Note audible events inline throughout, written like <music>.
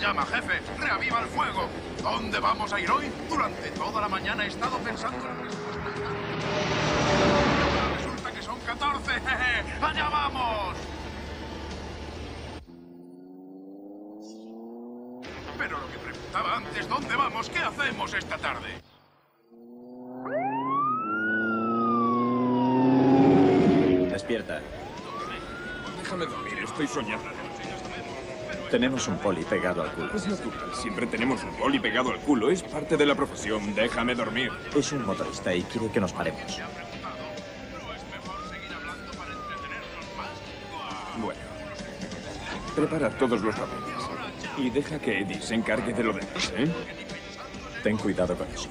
llama, jefe. Reaviva el fuego. ¿Dónde vamos a ir hoy? Tenemos un poli pegado al culo. Es natural, siempre tenemos un poli pegado al culo. Es parte de la profesión. Déjame dormir. Es un motorista y quiere que nos paremos. Bueno. Prepara todos los papeles. Y deja que Eddie se encargue de lo demás, ¿eh? Ten cuidado con eso.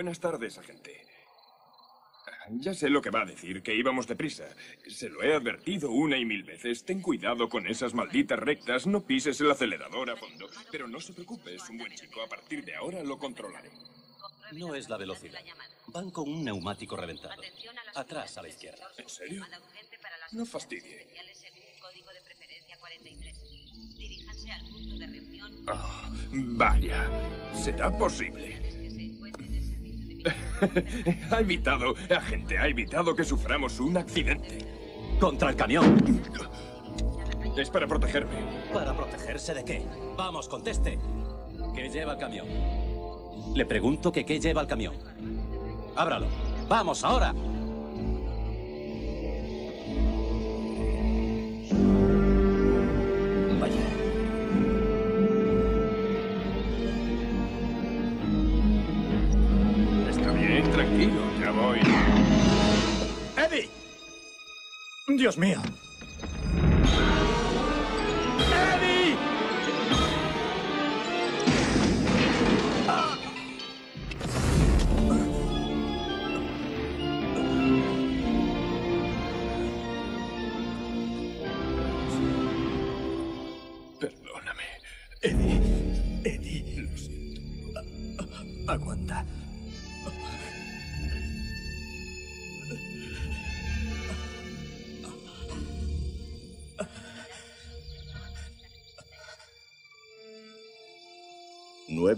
Buenas tardes, agente. Ya sé lo que va a decir, que íbamos deprisa. Se lo he advertido una y mil veces. Ten cuidado con esas malditas rectas, no pises el acelerador a fondo. Pero no se preocupe, es un buen chico. A partir de ahora lo controlaré. No es la velocidad. Van con un neumático reventado. Atrás a la izquierda. ¿En serio? No fastidie. Ah, vaya, ¿será posible? <laughs> ha evitado, agente, ha evitado que suframos un accidente. ¡Contra el camión! Es para protegerme. ¿Para protegerse de qué? Vamos, conteste. ¿Qué lleva el camión? Le pregunto que qué lleva el camión. Ábralo. ¡Vamos, ahora! ¡Dios mío!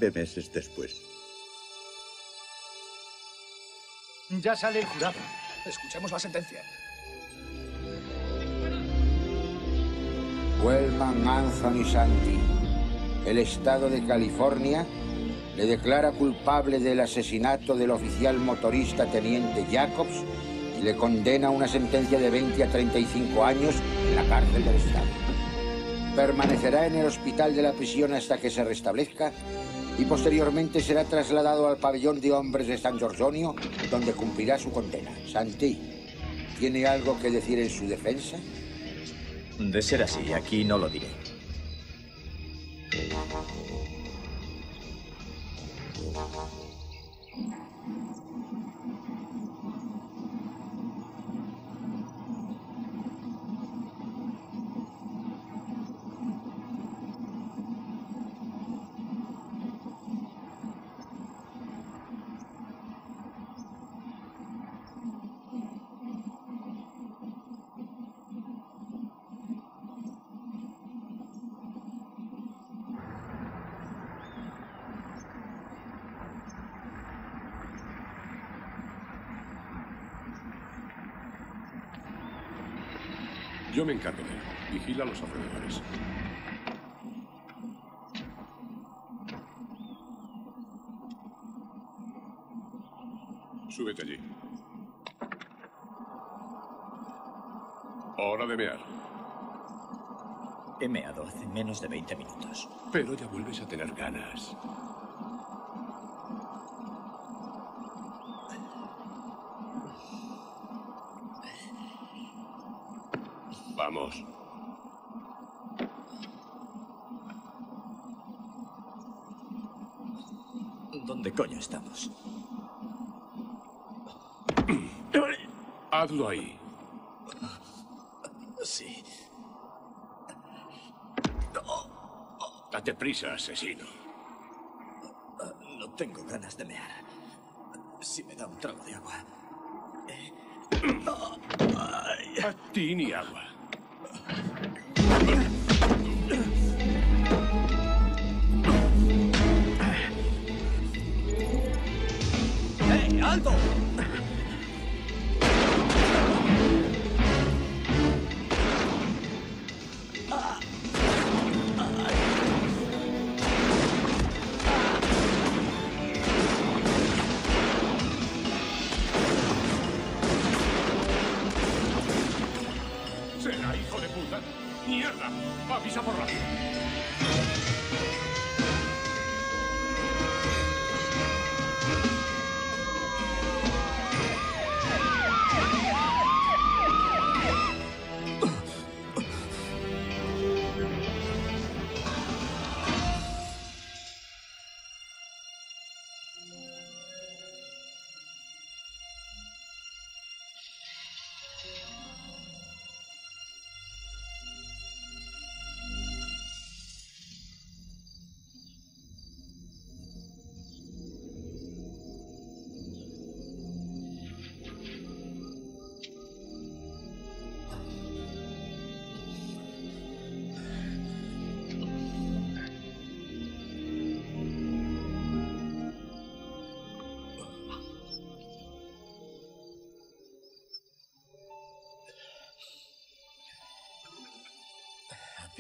Nueve meses después. Ya sale el jurado. Escuchemos la sentencia. Wellman Anthony Santi, el estado de California, le declara culpable del asesinato del oficial motorista teniente Jacobs y le condena a una sentencia de 20 a 35 años en la cárcel del estado. Permanecerá en el hospital de la prisión hasta que se restablezca y posteriormente será trasladado al pabellón de hombres de San Giorgionio, donde cumplirá su condena. Santi, ¿tiene algo que decir en su defensa? De ser así, aquí no lo diré. Los alrededores. Súbete allí. Hora de mear. He meado hace menos de 20 minutos. Pero ya vuelves a tener ganas. Vamos. ¿Dónde coño estamos? Hazlo ahí. Sí. Date prisa, asesino. No tengo ganas de mear. Si me da un trago de agua. A ti ni agua. ¡Eh, alto!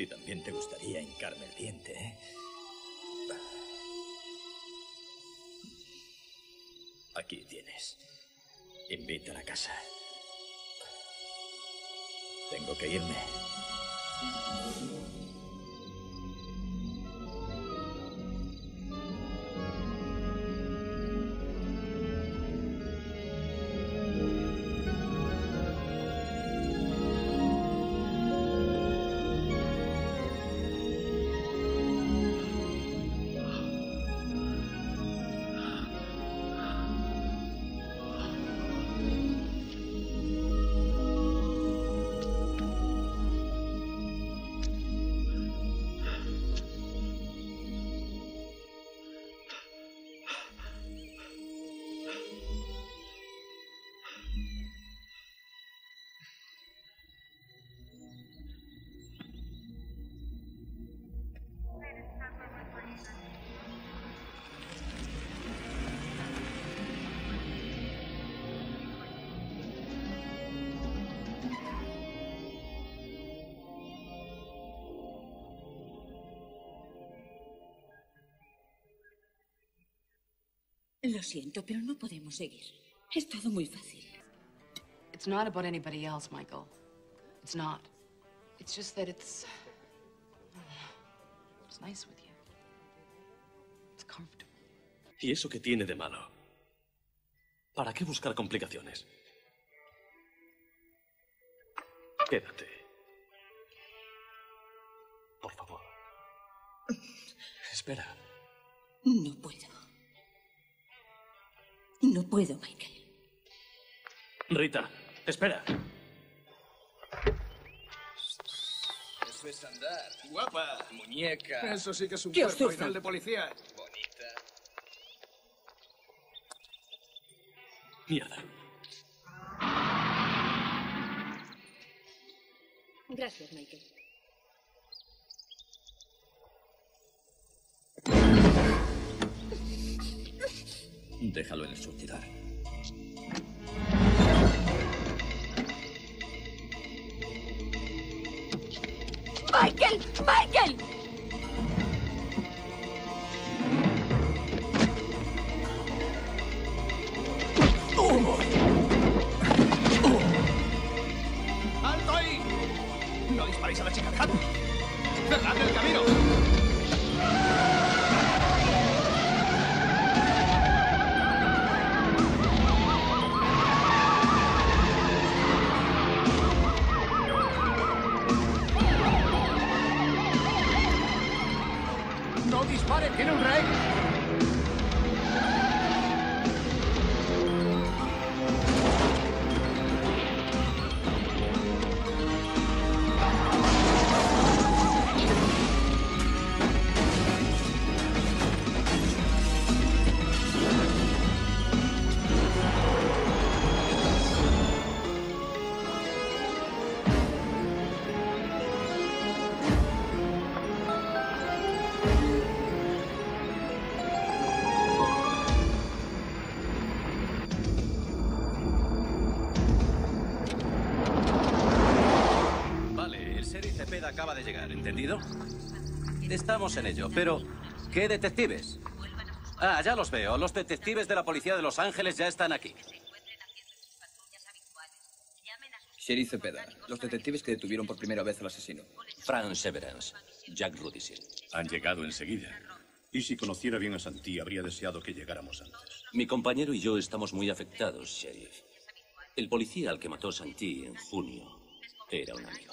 También te gustaría hincarme el diente, ¿eh? Aquí tienes. Invita a la casa. Tengo que irme. Lo siento, pero no podemos seguir. Es todo muy fácil. It's not about anybody else, Michael. It's not. It's just that it's. It's nice with you. It's comfortable. ¿Y eso qué tiene de malo? ¿Para qué buscar complicaciones? Quédate. Por favor. Espera. No puedo. No puedo, Michael. Rita, espera. Eso es andar. Guapa, muñeca. Eso sí que es un ¿Qué os cuerpo ideal de policía. Bonita. Mierda. Gracias, Michael. Déjalo en el surtidor. ¡Michael! ¡Michael! ¡Alto ahí! No disparéis a la chica, dejadme. ¡Cerrad el camino! Estamos en ello, pero ¿qué detectives? Ah, ya los veo. Los detectives de la policía de Los Ángeles ya están aquí. Sheriff Cepeda, los detectives que detuvieron por primera vez al asesino. Frank Severance, Jack Rudison. Han llegado enseguida. Y si conociera bien a Santí, habría deseado que llegáramos antes. Mi compañero y yo estamos muy afectados, sheriff. El policía al que mató Santí en junio era un amigo.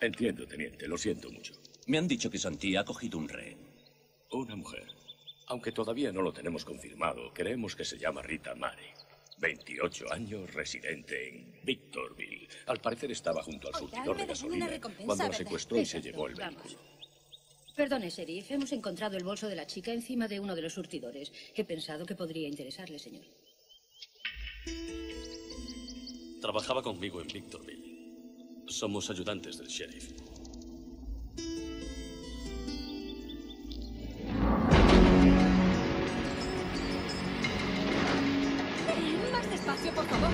Entiendo, teniente. Lo siento mucho. Me han dicho que Santí ha cogido un rehén. Una mujer. Aunque todavía no lo tenemos confirmado, creemos que se llama Rita Mare. 28 años, residente en Victorville. Al parecer estaba junto al surtidor de gasolina cuando la secuestró y se llevó el vehículo. Perdone, sheriff. Hemos encontrado el bolso de la chica encima de uno de los surtidores. He pensado que podría interesarle, señor. Trabajaba conmigo en Victorville. Somos ayudantes del sheriff. Eh, Más despacio, por favor.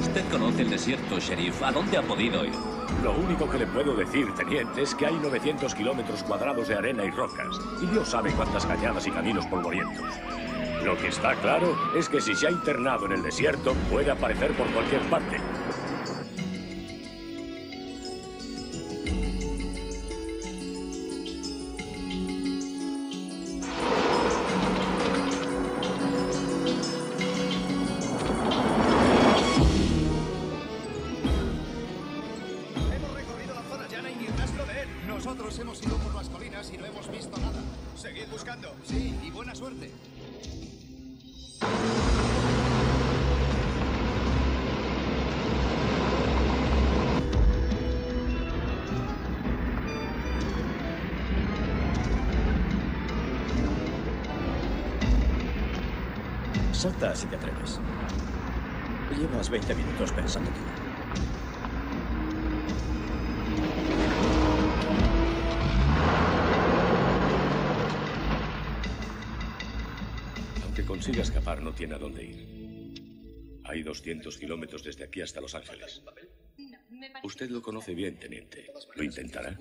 Usted conoce el desierto, sheriff. ¿A dónde ha podido ir? Lo único que le puedo decir, teniente, es que hay 900 kilómetros cuadrados de arena y rocas. Y Dios sabe cuántas cañadas y caminos polvorientos. Lo que está claro es que si se ha internado en el desierto, puede aparecer por cualquier parte. 200 kilómetros desde aquí hasta Los Ángeles. Usted lo conoce bien, teniente. ¿Lo intentará?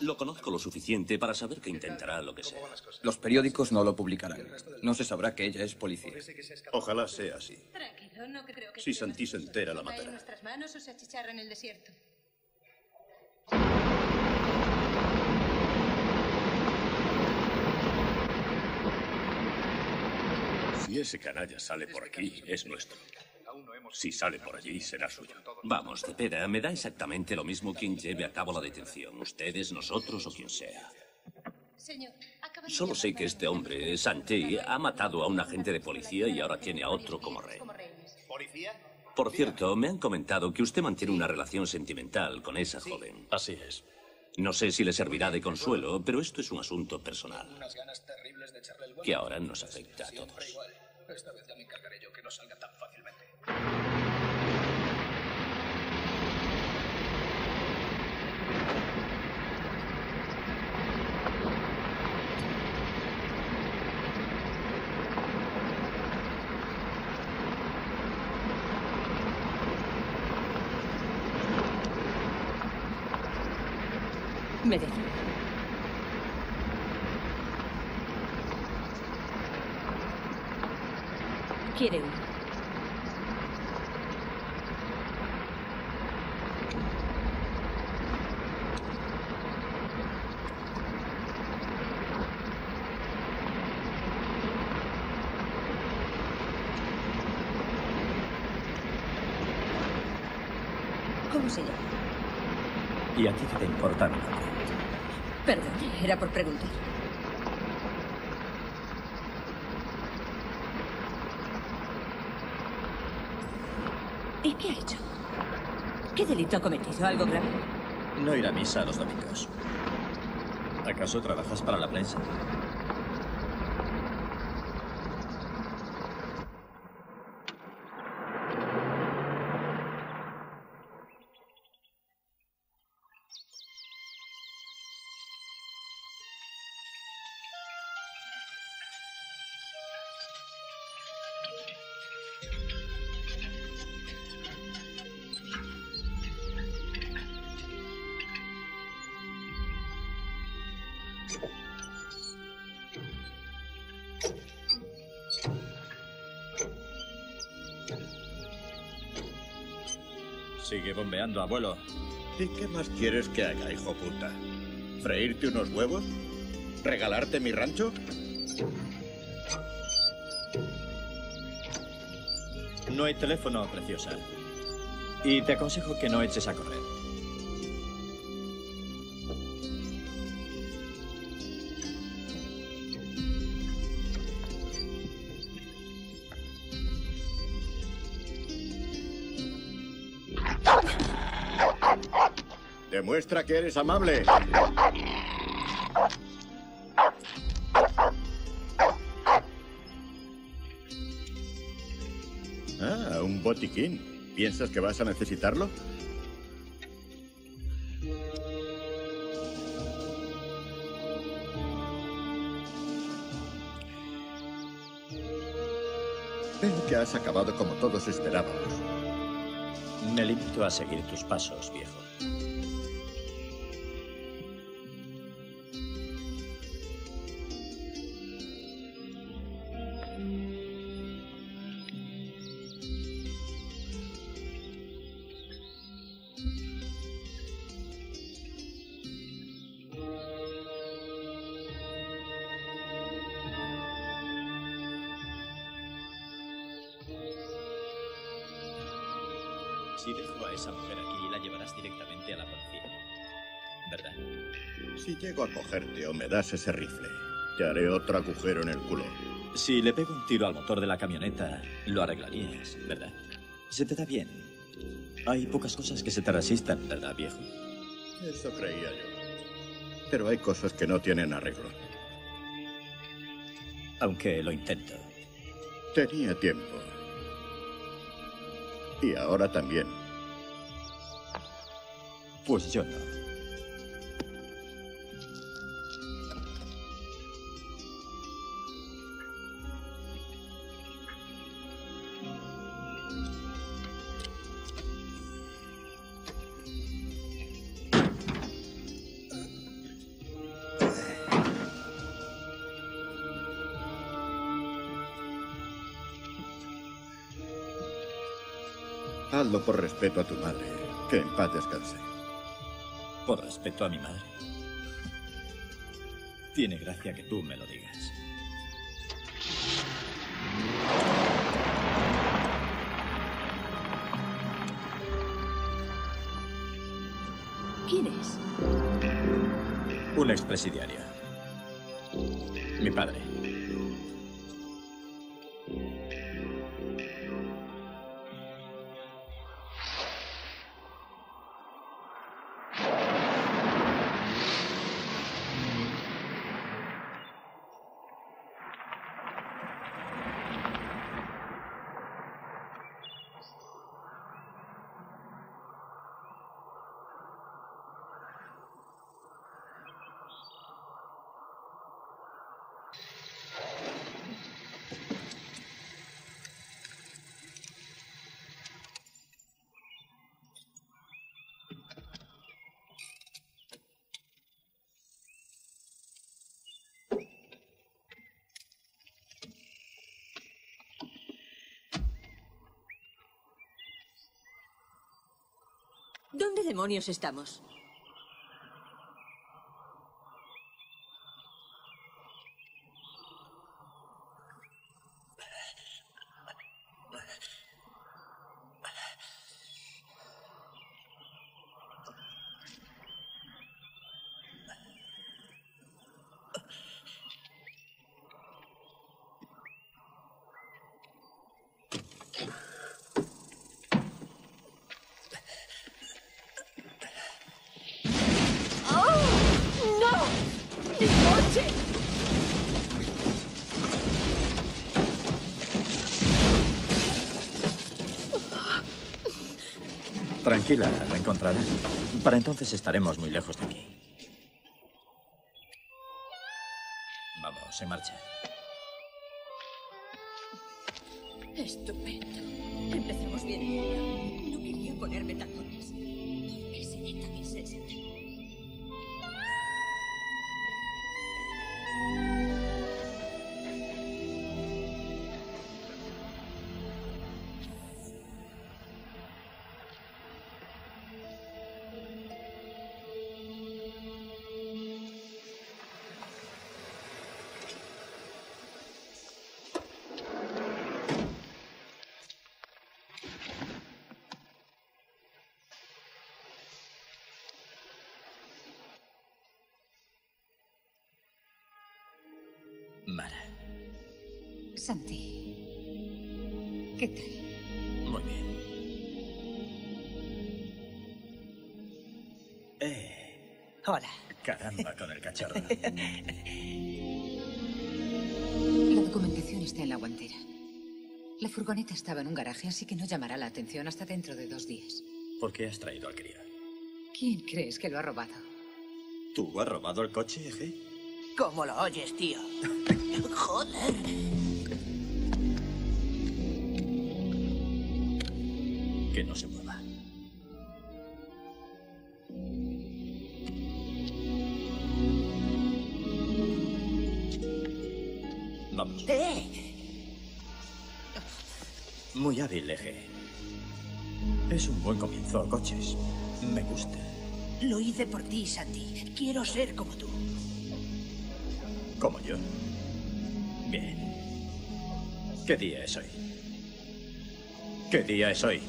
Lo conozco lo suficiente para saber que intentará lo que sea. Los periódicos no lo publicarán. No se sabrá que ella es policía. Ojalá sea así. Tranquilo, no creo que... Si Santí se entera, la ¿Está en matará. nuestras manos o se achicharra en el desierto? Si ese canalla sale por aquí, es nuestro. Si sale por allí, será suyo. Vamos, Cepeda, me da exactamente lo mismo quien lleve a cabo la detención. Ustedes, nosotros o quien sea. Señor, de Solo sé que este hombre, Santé, ha matado a un agente de policía y ahora tiene a otro como rey. ¿Policía? Por cierto, me han comentado que usted mantiene una relación sentimental con esa joven. Así es. No sé si le servirá de consuelo, pero esto es un asunto personal de que ahora nos afecta a todos. Esta vez ya me encargaré yo que no salga. Me dejo. ¿Quiere uno? ¿Cómo se llama? ¿Y a ti qué te importa mi nombre? Perdone, era por preguntar. ¿Y qué ha hecho? ¿Qué ¿Algo grave? No ir a misa los domingos. ¿Acaso trabajas para la prensa? Abuelo. ¿Y qué más quieres que haga, hijo puta? ¿Freírte unos huevos? ¿Regalarte mi rancho? No hay teléfono, preciosa. Y te aconsejo que no eches a correr. Demuestra que eres amable. Ah, un botiquín. ¿Piensas que vas a necesitarlo? Veo que has acabado como todos esperábamos. Me limito a seguir tus pasos, viejo. A cogerte o me das ese rifle, te haré otro agujero en el culo. Si le pego un tiro al motor de la camioneta, lo arreglarías, ¿verdad? Se te da bien. Hay pocas cosas que se te resistan, ¿verdad, viejo? Eso creía yo. Pero hay cosas que no tienen arreglo. Aunque lo intento. Tenía tiempo. Y ahora también. Pues yo no. Por respeto a tu madre. Que en paz descanse. Por respeto a mi madre. Tiene gracia que tú me lo digas. ¿Quién es? Un expresidiario. Mi padre. Demonios estamos? Tranquila, la encontraré. Para entonces estaremos muy lejos Santi. ¿Qué tal? Muy bien. Eh. Hola. Caramba, con el cachorro. <laughs> La documentación está en la guantera. La furgoneta estaba en un garaje, así que no llamará la atención hasta dentro de dos días. ¿Por qué has traído al crío? ¿Quién crees que lo ha robado? ¿Tú has robado el coche, Eje? ¿Cómo lo oyes, tío? <laughs> Joder. Que no se mueva. Vamos. ¡Eh! Muy hábil, Eje. Es un buen comienzo, coches. Me gusta. Lo hice por ti, Santi. Quiero ser como tú. Como yo. Bien. ¿Qué día es hoy? ¿Qué día es hoy?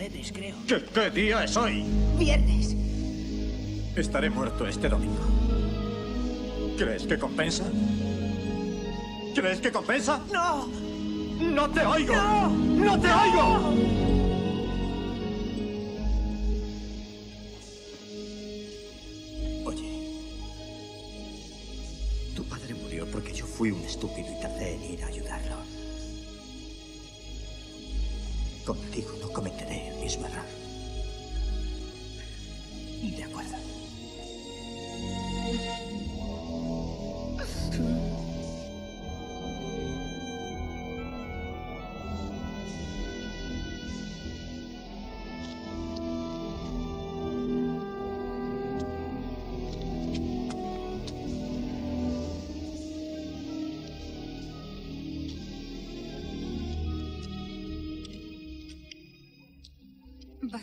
Jueves, creo. ¿Qué, qué día es hoy? Viernes. Estaré muerto este domingo. ¿Crees que compensa? ¿Crees que compensa? ¡No! ¡No te oigo! ¡No! ¡No te oigo! Oye, tu padre murió porque yo fui un estúpido y tardé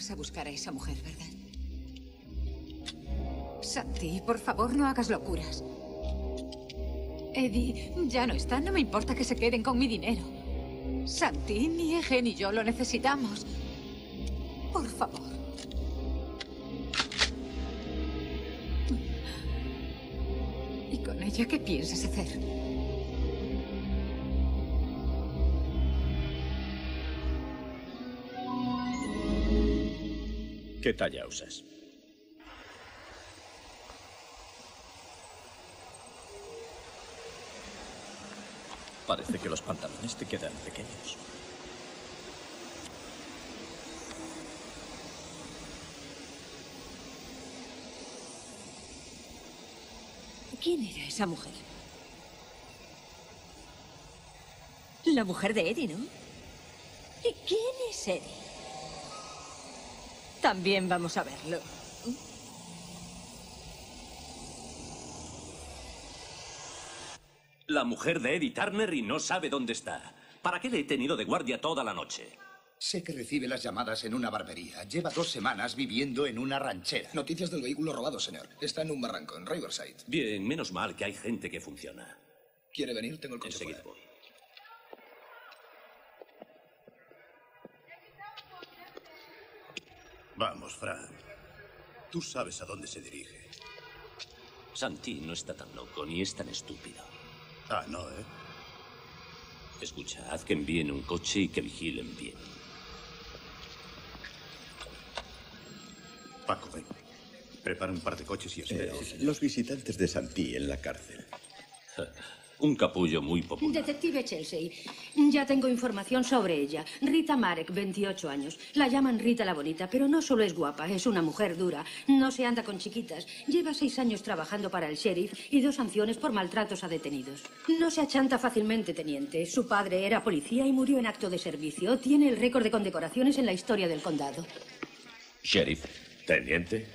A buscar a esa mujer, ¿verdad? Santi, por favor, no hagas locuras. Eddie, ya no está. No me importa que se queden con mi dinero. Santi, ni Eje ni yo lo necesitamos. Por favor. ¿Y con ella qué piensas hacer? ¿Qué talla usas? Parece que los pantalones te quedan pequeños. ¿Quién era esa mujer? La mujer de Eddie, ¿no? ¿Y quién es Eddie? También vamos a verlo. La mujer de Eddie Turner y no sabe dónde está. ¿Para qué le he tenido de guardia toda la noche? Sé que recibe las llamadas en una barbería. Lleva dos semanas viviendo en una ranchera. Noticias del vehículo robado, señor. Está en un barranco, en Riverside. Bien, menos mal que hay gente que funciona. ¿Quiere venir? Tengo el coche Enseguida fuera. voy. Vamos, Frank. Tú sabes a dónde se dirige. Santi no está tan loco ni es tan estúpido. Ah, no, ¿eh? Escucha, haz que envíen un coche y que vigilen bien. Paco, ven. Prepara un par de coches y espera. Eh, los visitantes de Santí en la cárcel. <laughs> Un capullo muy popular. Detective Chelsea, ya tengo información sobre ella. Rita Marek, 28 años. La llaman Rita la Bonita, pero no solo es guapa, es una mujer dura. No se anda con chiquitas. Lleva seis años trabajando para el sheriff y dos sanciones por maltratos a detenidos. No se achanta fácilmente, teniente. Su padre era policía y murió en acto de servicio. Tiene el récord de condecoraciones en la historia del condado. Sheriff, teniente.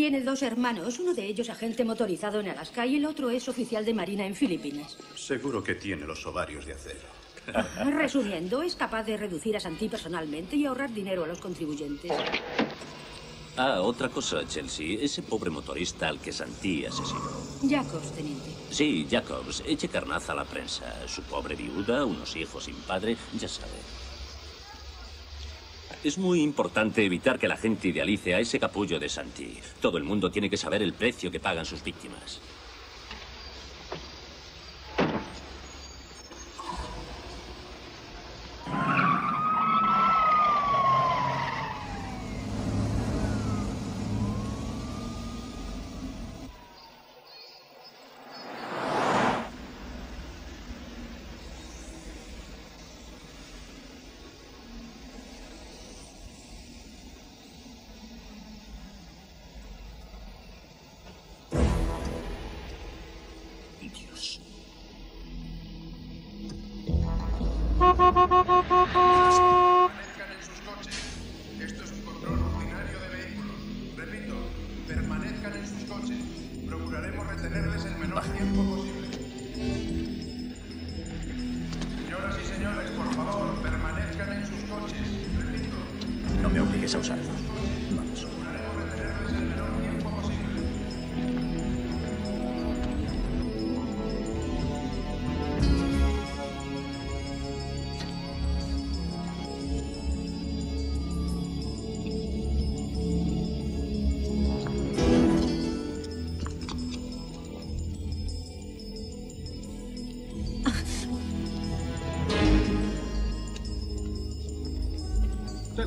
Tiene dos hermanos, uno de ellos agente motorizado en Alaska y el otro es oficial de marina en Filipinas. Seguro que tiene los ovarios de acero. <laughs> Resumiendo, es capaz de reducir a Santi personalmente y ahorrar dinero a los contribuyentes. Ah, otra cosa, Chelsea. Ese pobre motorista al que Santi asesinó. Jacobs, teniente. Sí, Jacobs. Eche carnaza a la prensa. Su pobre viuda, unos hijos sin padre, ya sabe. Es muy importante evitar que la gente idealice a ese capullo de Santi. Todo el mundo tiene que saber el precio que pagan sus víctimas.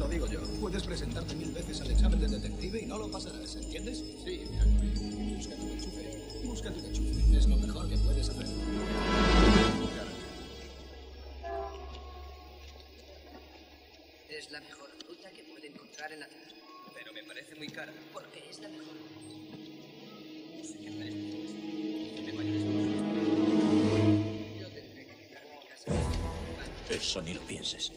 Lo digo yo. Puedes presentarte mil veces al examen de detective y no lo pasarás, ¿entiendes? Sí, acuerdo. Busca tu enchufe. Busca tu enchufe. Es lo mejor que puedes hacer. Es la mejor fruta que puede encontrar en la tierra. Pero me parece muy cara. Porque es la mejor. No sé qué me vayas Yo tendré que quedarme en casa. Eso ni lo pienses.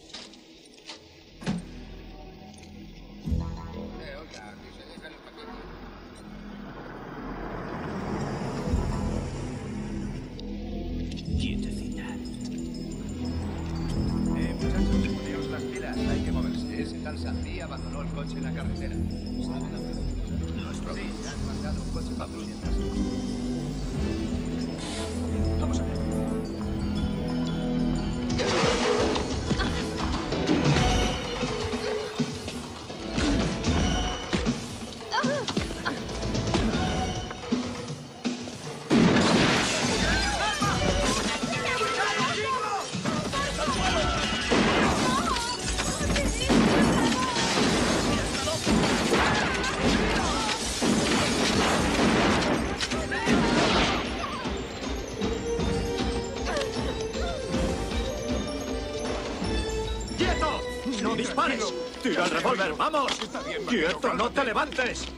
Te levantes!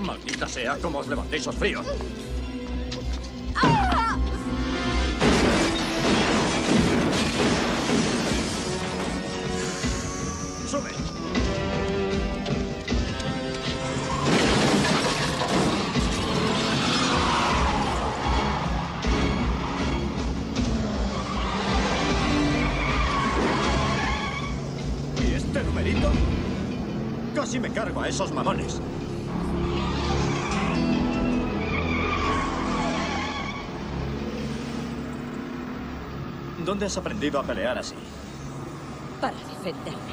Maldita sea como os levantéis os frío. ¿Dónde has aprendido a pelear así? Para defenderme.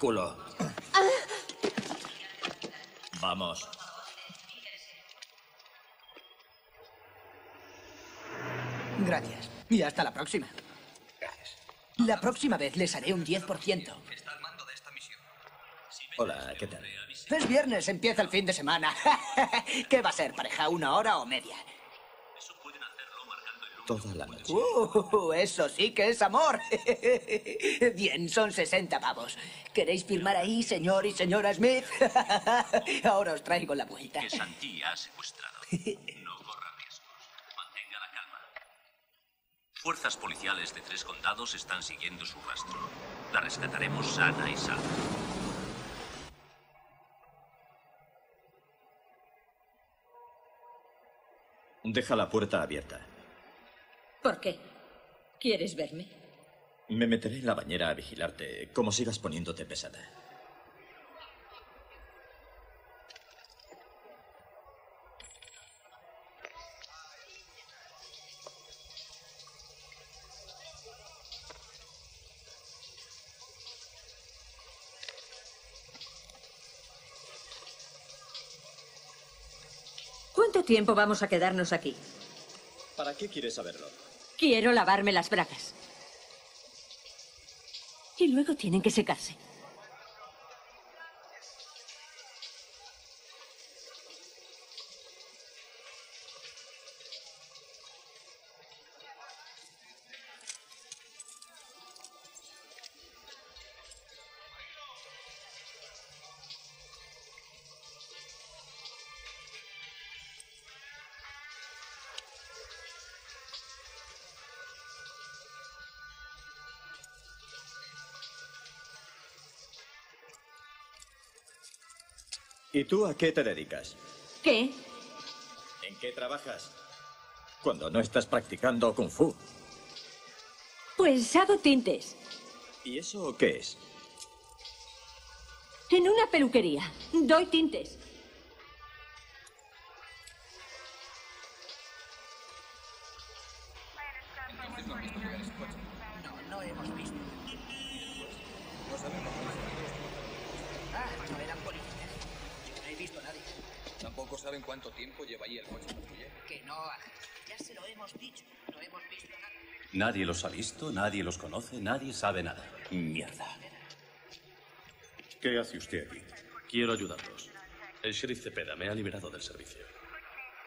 Culo. Vamos. Gracias. Y hasta la próxima. Gracias. La próxima vez les haré un 10%. Hola, ¿qué tal? Es viernes, empieza el fin de semana. <laughs> ¿Qué va a ser, pareja? ¿Una hora o media? Toda la noche. Uh, eso sí que es amor. <laughs> Bien, son 60 pavos. ¿Queréis firmar ahí, señor y señora Smith? <laughs> Ahora os traigo la vuelta. Que Santí ha secuestrado. <laughs> No corra riesgos. Mantenga la calma. Fuerzas policiales de tres condados están siguiendo su rastro. La rescataremos sana y salva. Deja la puerta abierta. ¿Por qué? ¿Quieres verme? Me meteré en la bañera a vigilarte, como sigas poniéndote pesada. ¿Cuánto tiempo vamos a quedarnos aquí? ¿Para qué quieres saberlo? Quiero lavarme las bragas. Y luego tienen que secarse. ¿Y tú a qué te dedicas? ¿Qué? ¿En qué trabajas? Cuando no estás practicando kung fu. Pues hago tintes. ¿Y eso qué es? En una peluquería. Doy tintes. Nadie. Los ha visto, nadie los conoce, nadie sabe nada. Mierda. ¿Qué hace usted aquí? Quiero ayudarlos. El sheriff Cepeda me ha liberado del servicio.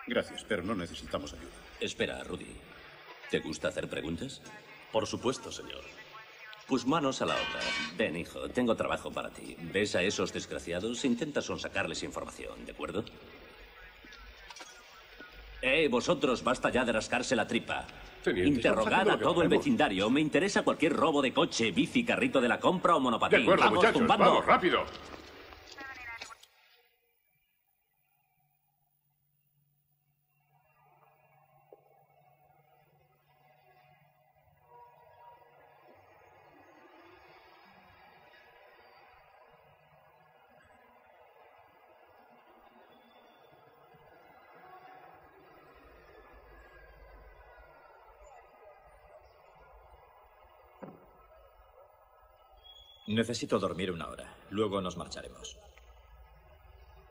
Gracias, pero no necesitamos ayuda. Espera, Rudy. ¿Te gusta hacer preguntas? Por supuesto, señor. Pues manos a la obra. Ven, hijo, tengo trabajo para ti. ¿Ves a esos desgraciados? Intenta sonsacarles información, ¿de acuerdo? Eh, vosotros, basta ya de rascarse la tripa. Teniente, Interrogad a todo el vecindario. Me interesa cualquier robo de coche, bici, carrito de la compra o monopatín. De acuerdo, vamos, muchachos, tumbando. vamos, rápido. Necesito dormir una hora. Luego nos marcharemos.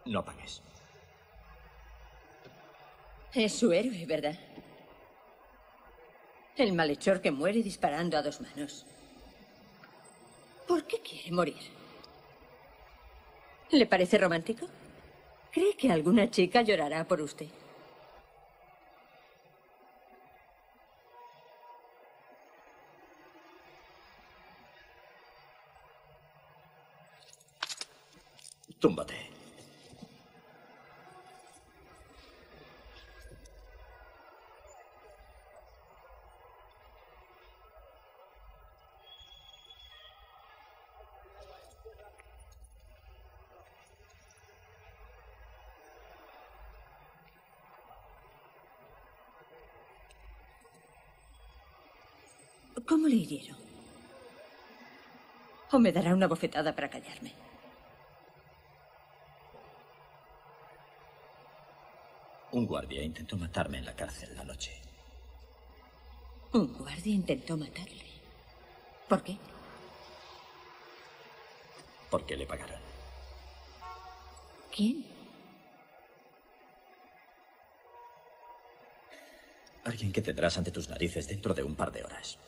No apagues. Es su héroe, ¿verdad? El malhechor que muere disparando a dos manos. ¿Por qué quiere morir? ¿Le parece romántico? ¿Cree que alguna chica llorará por usted? Túmbate. ¿Cómo le hirieron? ¿O me dará una bofetada para callarme? Guardia intentó matarme en la cárcel la noche. Un guardia intentó matarle. ¿Por qué? Porque le pagaron. ¿Quién? Alguien que tendrás ante tus narices dentro de un par de horas.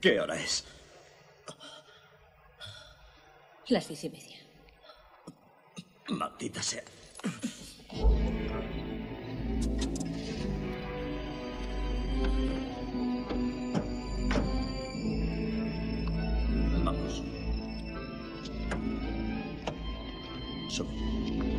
¿Qué hora es? Las diez y media. Maldita sea. Vamos. Sube.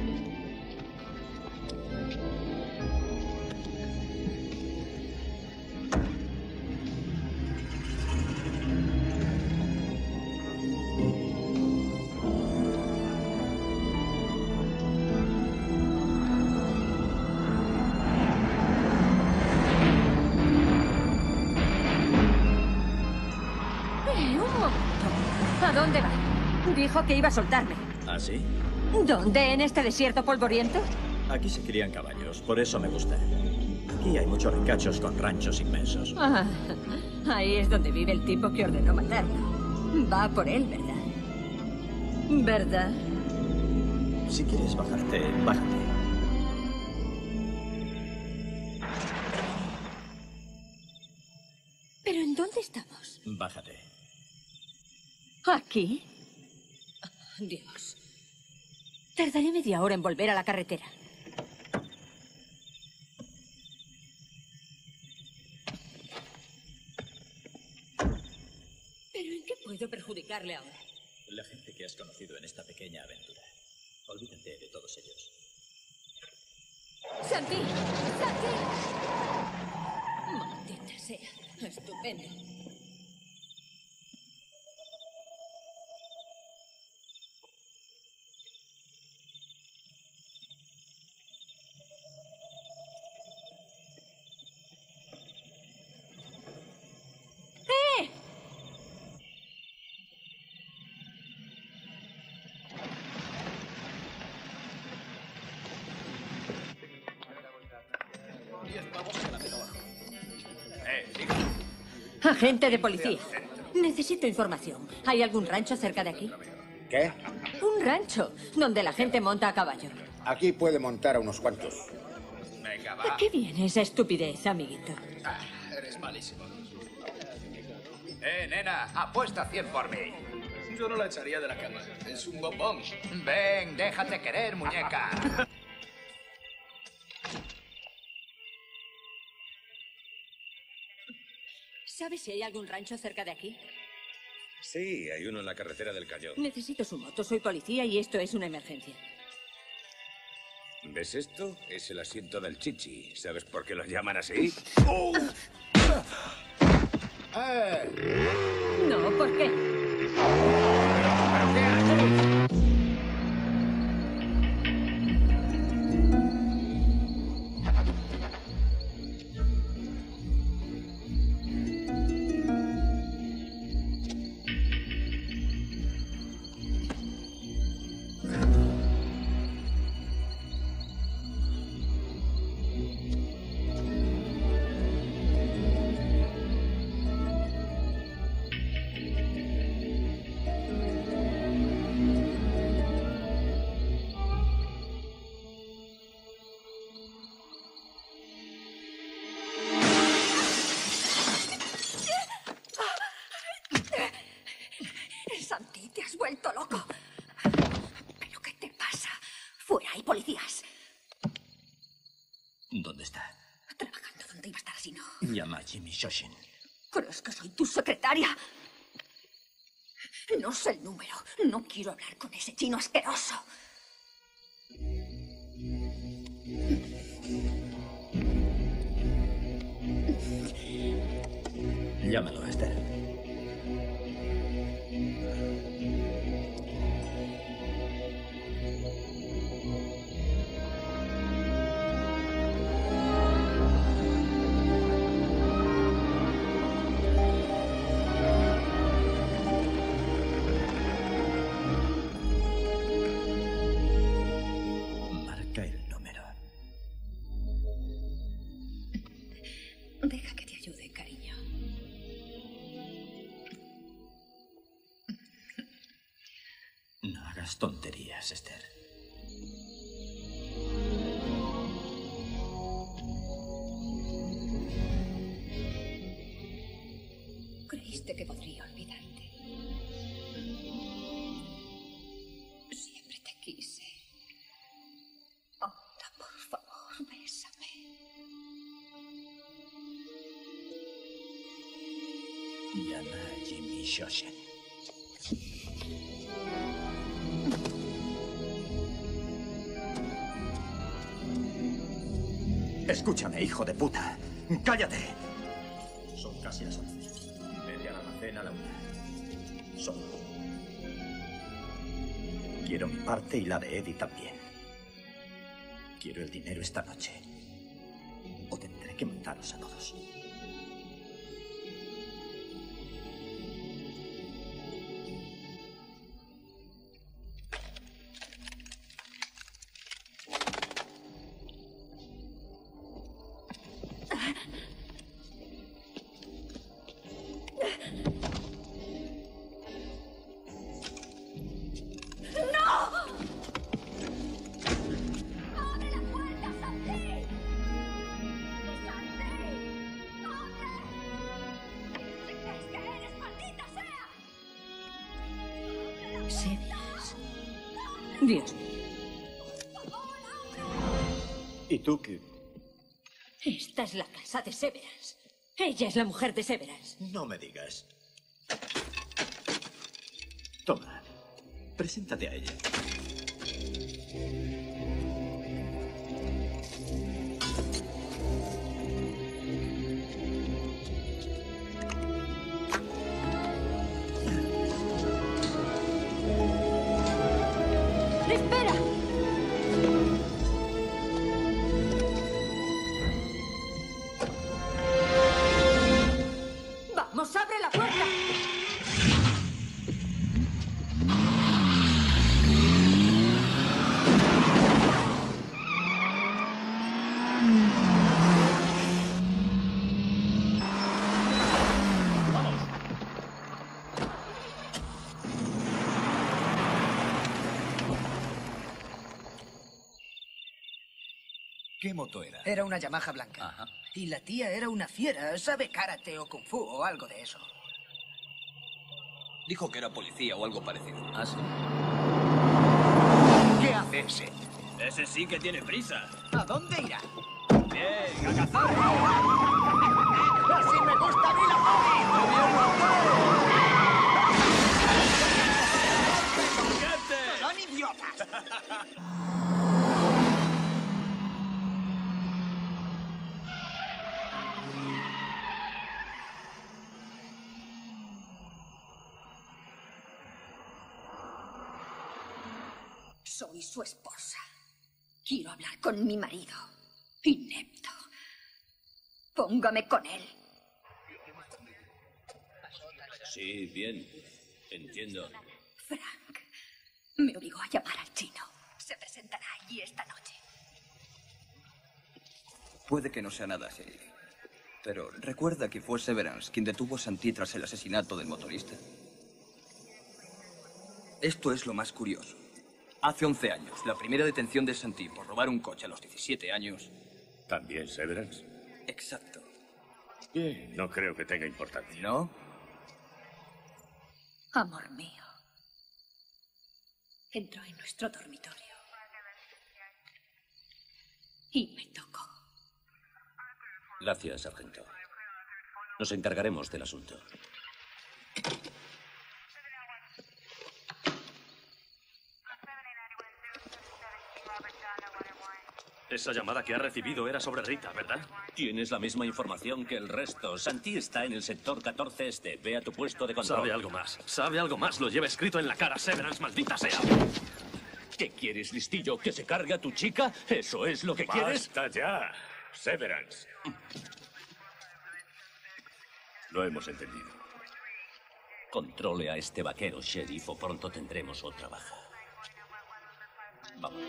Dijo que iba a soltarme. ¿Ah, sí? ¿Dónde? ¿En este desierto polvoriento? Aquí se crían caballos, por eso me gusta. Aquí hay muchos ricachos con ranchos inmensos. Ah, ahí es donde vive el tipo que ordenó matarlo. Va por él, ¿verdad? ¿Verdad? Si quieres bajarte, bájate. ¿Pero en dónde estamos? Bájate. ¿Aquí? Tardaré media hora en volver a la carretera. ¿Pero en qué puedo perjudicarle ahora? La gente que has conocido en esta pequeña aventura. Olvídate de todos ellos. ¡Santi! ¡Santi! Maldita sea. Estupendo. Agente de policía. Necesito información. ¿Hay algún rancho cerca de aquí? ¿Qué? Un rancho donde la gente monta a caballo. Aquí puede montar a unos cuantos. Venga, ¿A qué viene esa estupidez, amiguito? Ah, eres malísimo. Eh, nena, apuesta 100 por mí. Yo no la echaría de la cama. Es un bombón. Ven, déjate querer, muñeca. <laughs> ¿Sabes si hay algún rancho cerca de aquí? Sí, hay uno en la carretera del Cañón. Necesito su moto. Soy policía y esto es una emergencia. ¿Ves esto? Es el asiento del chichi. ¿Sabes por qué lo llaman así? No, ¿por qué? Vuelto loco. ¿Pero qué te pasa? Fuera, hay policías. ¿Dónde está? Trabajando donde iba a estar si no. Llama a Jimmy Shoshin. ¿Crees que soy tu secretaria? No sé el número. No quiero hablar con ese chino asqueroso. Llámalo, Esther. Escúchame, hijo de puta. ¡Cállate! Son casi las once. Vete al almacén a la una. Solo. Quiero mi parte y la de Eddie también. Quiero el dinero esta noche. O tendré que mataros a todos. Severance. Ella es la mujer de Severance. No me digas. Toma. Preséntate a ella. ¡Espera! ¿Qué moto era? Era una Yamaha blanca. Y la tía era una fiera. Sabe karate o kung fu o algo de eso. Dijo que era policía o algo parecido. ¿Ah, sí? ¿Qué hace ese? Ese sí que tiene prisa. ¿A dónde irá? Bien, a cazar. ¡Así me gusta a mí la ¡Son con mi marido. Inepto. Póngame con él. Sí, bien. Entiendo. Frank me obligó a llamar al chino. Se presentará allí esta noche. Puede que no sea nada así. Pero recuerda que fue Severance quien detuvo a Santi tras el asesinato del motorista. Esto es lo más curioso. Hace 11 años, la primera detención de Santi por robar un coche a los 17 años. ¿También Severance? Exacto. Bien, no creo que tenga importancia. ¿No? Amor mío. Entró en nuestro dormitorio. Y me tocó. Gracias, sargento. Nos encargaremos del asunto. Esa llamada que ha recibido era sobre Rita, ¿verdad? Tienes la misma información que el resto. Santi está en el sector 14 este. Ve a tu puesto de control. Sabe algo más. Sabe algo más. Lo lleva escrito en la cara. Severance, maldita sea. ¿Qué quieres, listillo? ¿Que se cargue a tu chica? ¿Eso es lo que quieres? ¡Basta ya! Severance. Lo hemos entendido. Controle a este vaquero, sheriff, o pronto tendremos otra baja. Vamos.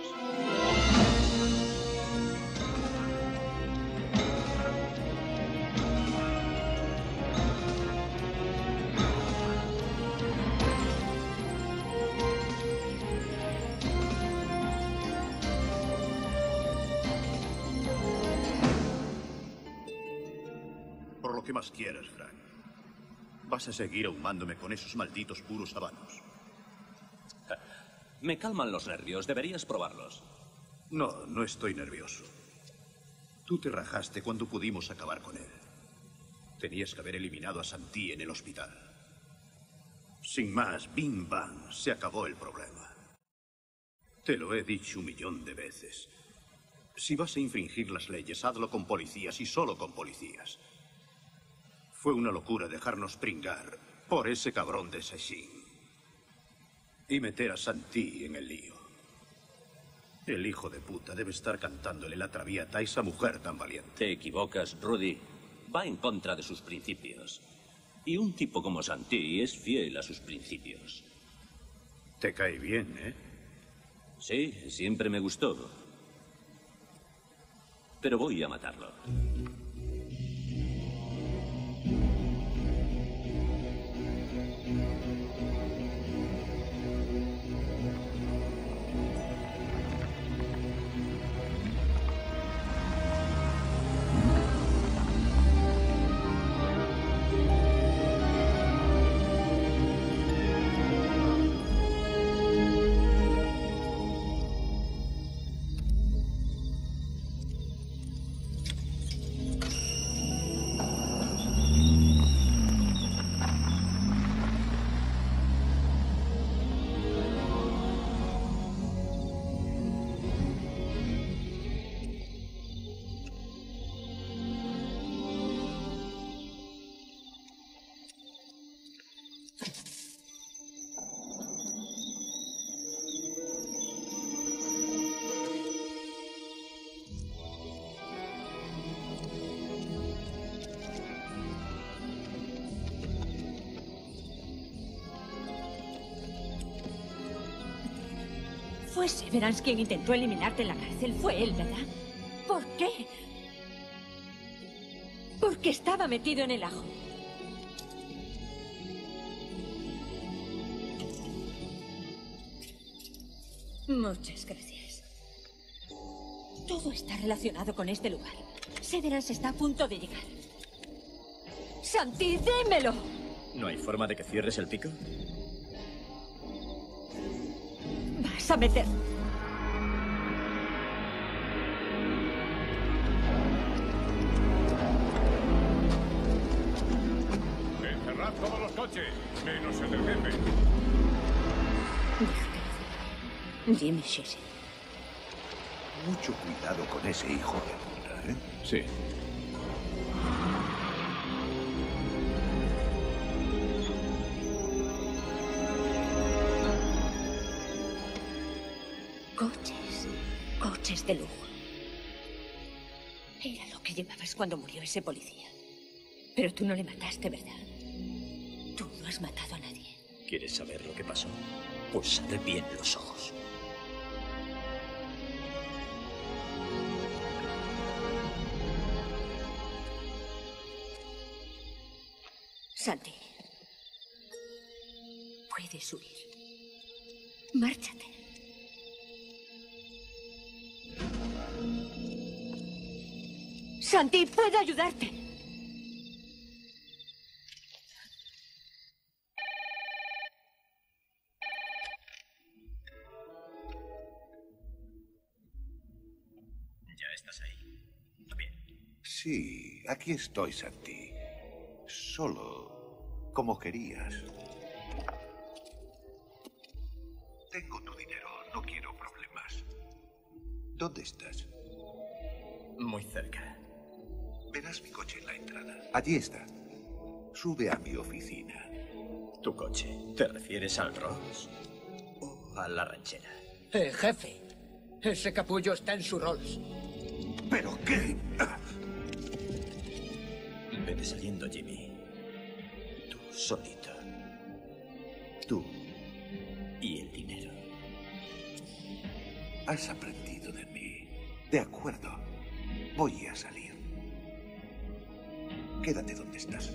Lo que más quieras, Frank. Vas a seguir ahumándome con esos malditos puros habanos. Me calman los nervios. Deberías probarlos. No, no estoy nervioso. Tú te rajaste cuando pudimos acabar con él. Tenías que haber eliminado a Santí en el hospital. Sin más, bim bam, se acabó el problema. Te lo he dicho un millón de veces. Si vas a infringir las leyes, hazlo con policías y solo con policías. Fue una locura dejarnos pringar por ese cabrón de Sessin. Y meter a Santí en el lío. El hijo de puta debe estar cantándole la traviata a esa mujer tan valiente. Te equivocas, Rudy. Va en contra de sus principios. Y un tipo como Santí es fiel a sus principios. Te cae bien, ¿eh? Sí, siempre me gustó. Pero voy a matarlo. Fue Severance quien intentó eliminarte en la cárcel. Fue él, ¿verdad? ¿Por qué? Porque estaba metido en el ajo. Muchas gracias. Todo está relacionado con este lugar. Severance está a punto de llegar. Santi, dímelo. ¿No hay forma de que cierres el pico? A meter. Encerrad todos los coches, menos el del jefe. Jimmy Shishie. Mucho cuidado con ese hijo de puta, ¿eh? Sí. De lujo. Era lo que llevabas cuando murió ese policía. Pero tú no le mataste, ¿verdad? Tú no has matado a nadie. ¿Quieres saber lo que pasó? Pues abre bien los ojos. Santi, puedo ayudarte. Ya estás ahí. Sí, aquí estoy, Santi. Solo como querías. Tengo tu dinero, no quiero problemas. ¿Dónde estás? Muy cerca. Mi coche en la entrada. Allí está. Sube a mi oficina. ¿Tu coche? ¿Te refieres al Rolls? ¿O a la ranchera? Eh, jefe. Ese capullo está en su Rolls. ¿Pero qué? Vete saliendo, Jimmy. Tú solito. Tú y el dinero. Has aprendido de mí. De acuerdo. Voy a salir. Quédate donde estás.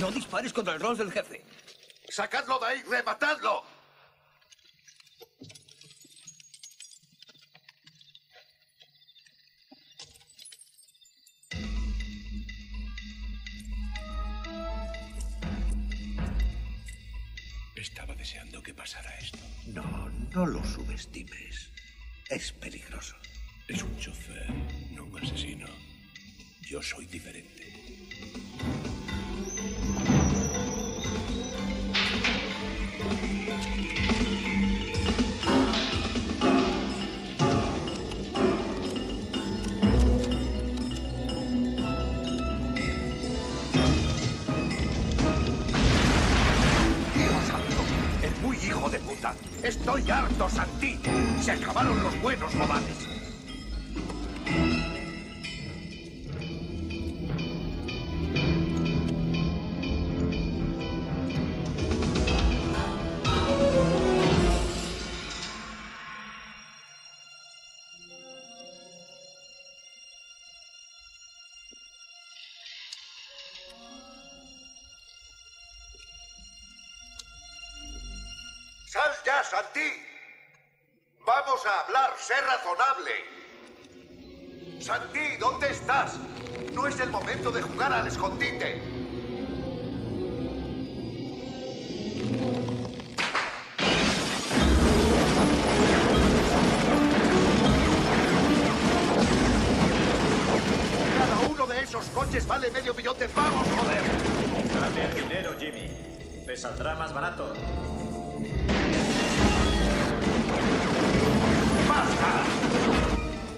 No dispares contra el Rolls del jefe. ¡Sacadlo de ahí! ¡Rematadlo! Santi. Vamos a hablar, sé razonable. Santi, ¿dónde estás? No es el momento de jugar al escondite. Cada uno de esos coches vale medio millón de pavos, joder. Dame el dinero, Jimmy. Te saldrá más barato. ¡Basta!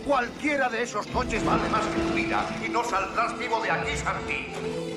Cualquiera de esos coches vale más que tu vida y no saldrás vivo de aquí, Santi.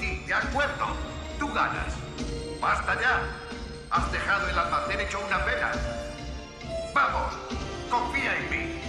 De acuerdo. Tú ganas. Basta ya. Has dejado el almacén hecho una pena. Vamos, confía en mí.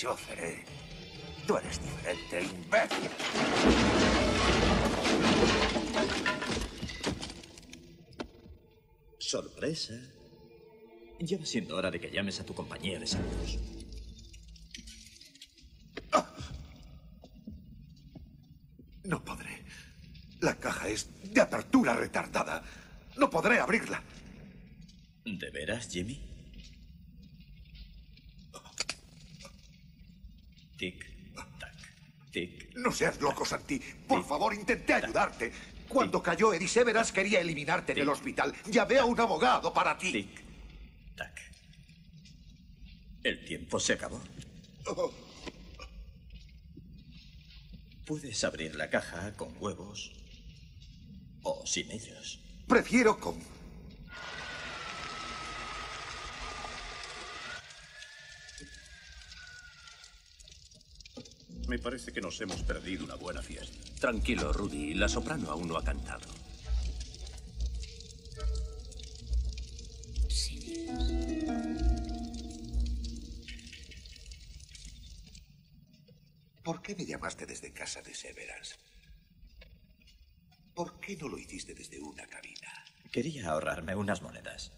Simple chofer, ¿eh? Tú eres diferente, imbécil. Sorpresa. Ya va siendo hora de que llames a tu compañía de seguros. No podré. La caja es de apertura retardada. No podré abrirla. ¿De veras, Jimmy? Tic, tac, tic. No seas loco, Santi. Por favor, intenté ayudarte. Cuando cayó Eddie Severance quería eliminarte del hospital. Llamé a un abogado para ti. El tiempo se acabó. Oh, Puedes abrir la caja con huevos o sin ellos. prefiero con... Me parece que nos hemos perdido una buena fiesta. Tranquilo, Rudy. La soprano aún no ha cantado. ¿Por qué me llamaste desde casa de Severance? ¿Por qué no lo hiciste desde una cabina? Quería ahorrarme unas monedas.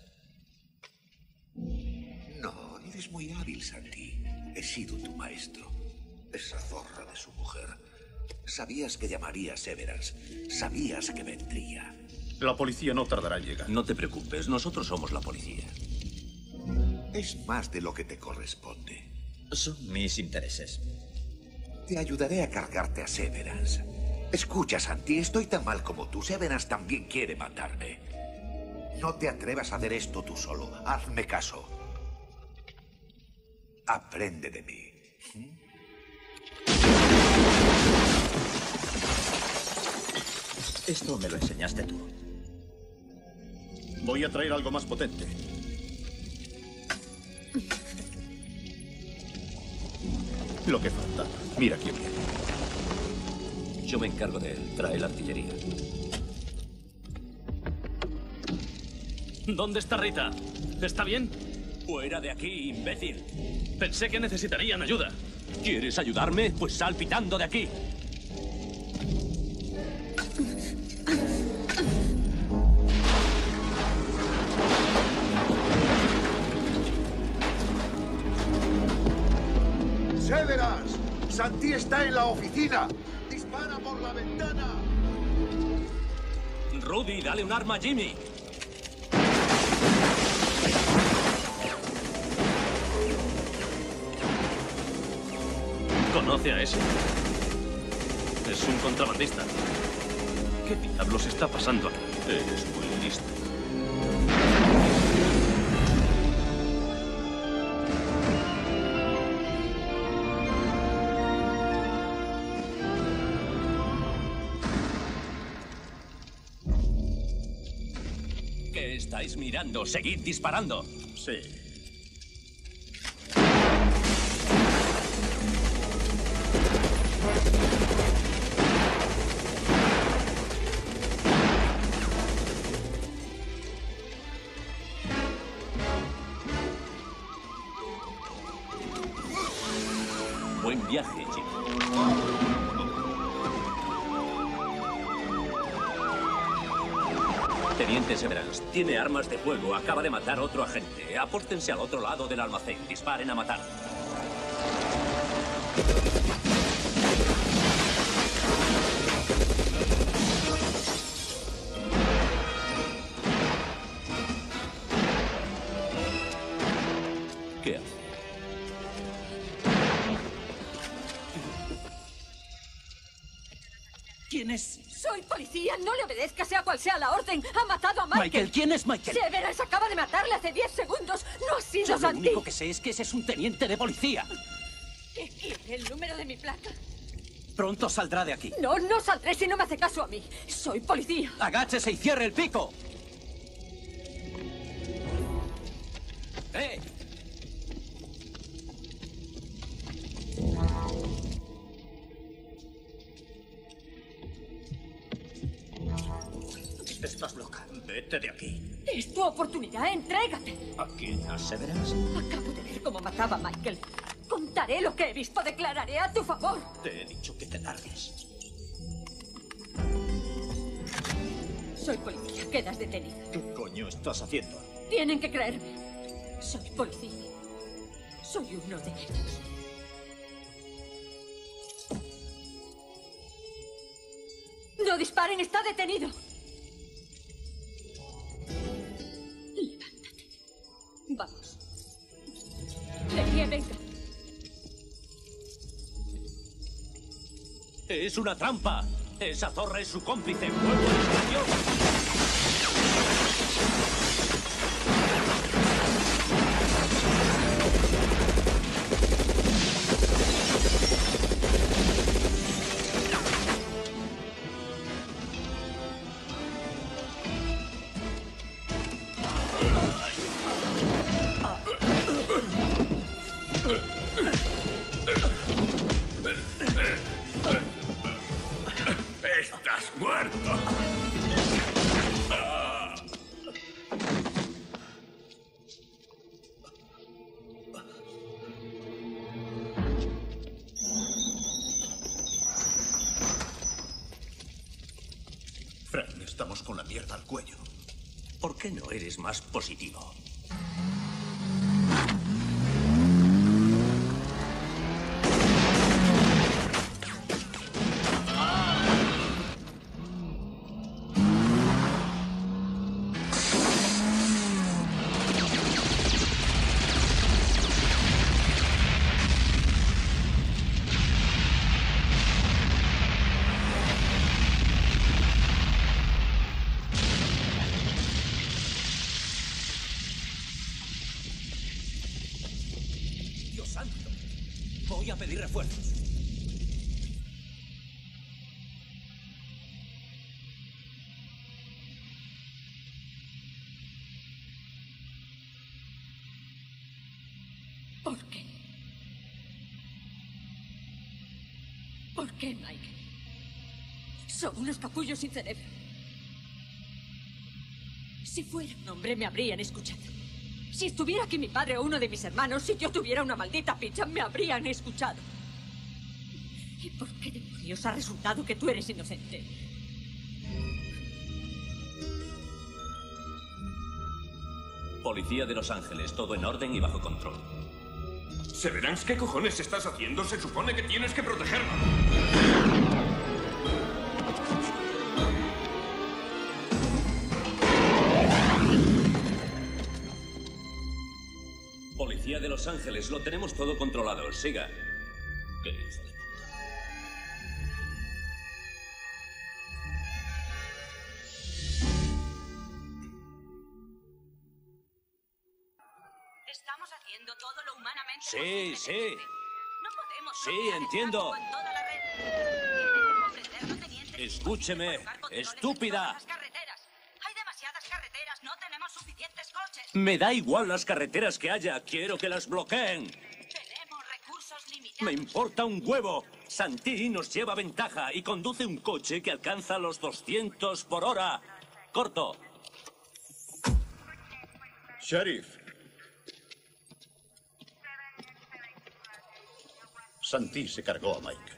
No, eres muy hábil, Santi. He sido tu maestro. Esa zorra de su mujer. Sabías que llamaría a Severance. Sabías que vendría. La policía no tardará en llegar. No te preocupes, nosotros somos la policía. Es más de lo que te corresponde. Son mis intereses. Te ayudaré a cargarte a Severance. Escucha, Santi, estoy tan mal como tú. Severance también quiere matarme. No te atrevas a hacer esto tú solo. Hazme caso. Aprende de mí. Esto me lo enseñaste tú. Voy a traer algo más potente. Lo que falta. Mira quién viene. Yo me encargo de él. Trae la artillería. ¿Dónde está Rita? ¿Está bien? Fuera de aquí, imbécil. Pensé que necesitarían ayuda. ¿Quieres ayudarme? Pues sal pitando de aquí. ¡Severance! ¡Santi está en la oficina! ¡Dispara por la ventana! Rudy, dale un arma a Jimmy. ¿Conoce a ese? Es un contrabandista. ¿Qué diablos está pasando aquí? Eres muy listo. ¿Qué estáis mirando? Seguid disparando. Sí. Teniente Severance, tiene armas de fuego. Acaba de matar a otro agente. Apórtense al otro lado del almacén. Disparen a matar. Cual sea la orden. Ha matado a Michael. Michael, ¿quién es Michael? Severance acaba de matarle hace 10 segundos. No ha sido Yo lo único que sé es que ese es un teniente de policía. ¿Qué quiere? ¿El número de mi placa? Pronto saldrá de aquí. No, no saldré si no me hace caso a mí. Soy policía. Agáchese y cierre el pico. ¡Eh! Vete de aquí. Es tu oportunidad, entrégate. ¿A quién? ¿A Severance? Acabo de ver cómo mataba a Michael. Contaré lo que he visto, declararé a tu favor. Te he dicho que te largues. Soy policía, quedas detenido. ¿Qué coño estás haciendo? Tienen que creerme. Soy policía. Soy uno de ellos. No disparen, está detenido. Levántate. Vamos. Leguía, venga. Es una trampa. Esa zorra es su cómplice. ¡Fuego eres más positivo? ¿Por qué? ¿Por qué, Mike? Son unos capullos sin cerebro. Si fuera un hombre, me habrían escuchado. Si estuviera aquí mi padre o uno de mis hermanos, si yo tuviera una maldita picha, me habrían escuchado. ¿Y por qué demonios ha resultado que tú eres inocente? Policía de Los Ángeles, todo en orden y bajo control. Severance, ¿qué cojones estás haciendo? Se supone que tienes que protegerlo. Policía de Los Ángeles, lo tenemos todo controlado. Siga. Suficientes coches. Me da igual las carreteras que haya. Quiero que las bloqueen. Tenemos recursos limitados. Me importa un huevo. Santí nos lleva ventaja y conduce un coche que alcanza los 200 por hora. Corto. Sheriff. Santí se cargó a Mike.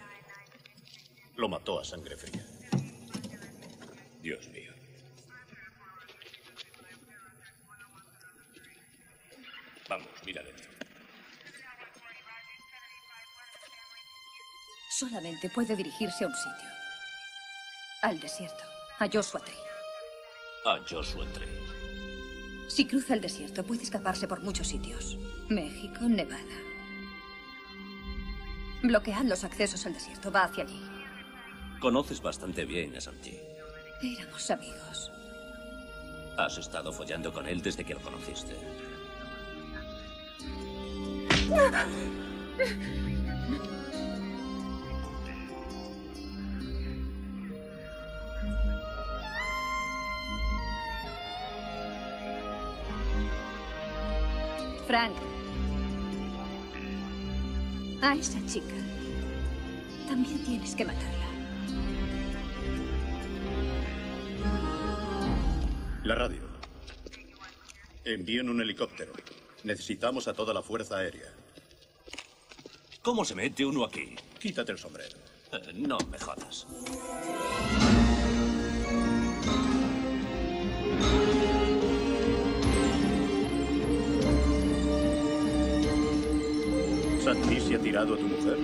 Lo mató a sangre fría. Dios mío. Vamos, mira dentro. Solamente puede dirigirse a un sitio. Al desierto. A Joshua Tree. A Joshua Tree. Si cruza el desierto, puede escaparse por muchos sitios. México, Nevada. Bloquead los accesos al desierto. Va hacia allí. Conoces bastante bien a Santí. Éramos amigos. Has estado follando con él desde que lo conociste. Frank. A esa chica. También tienes que matarla. La radio. Envíen un helicóptero. Necesitamos a toda la fuerza aérea. ¿Cómo se mete uno aquí? Quítate el sombrero. Eh, no me jodas. ¿Santi se ha tirado a tu mujer?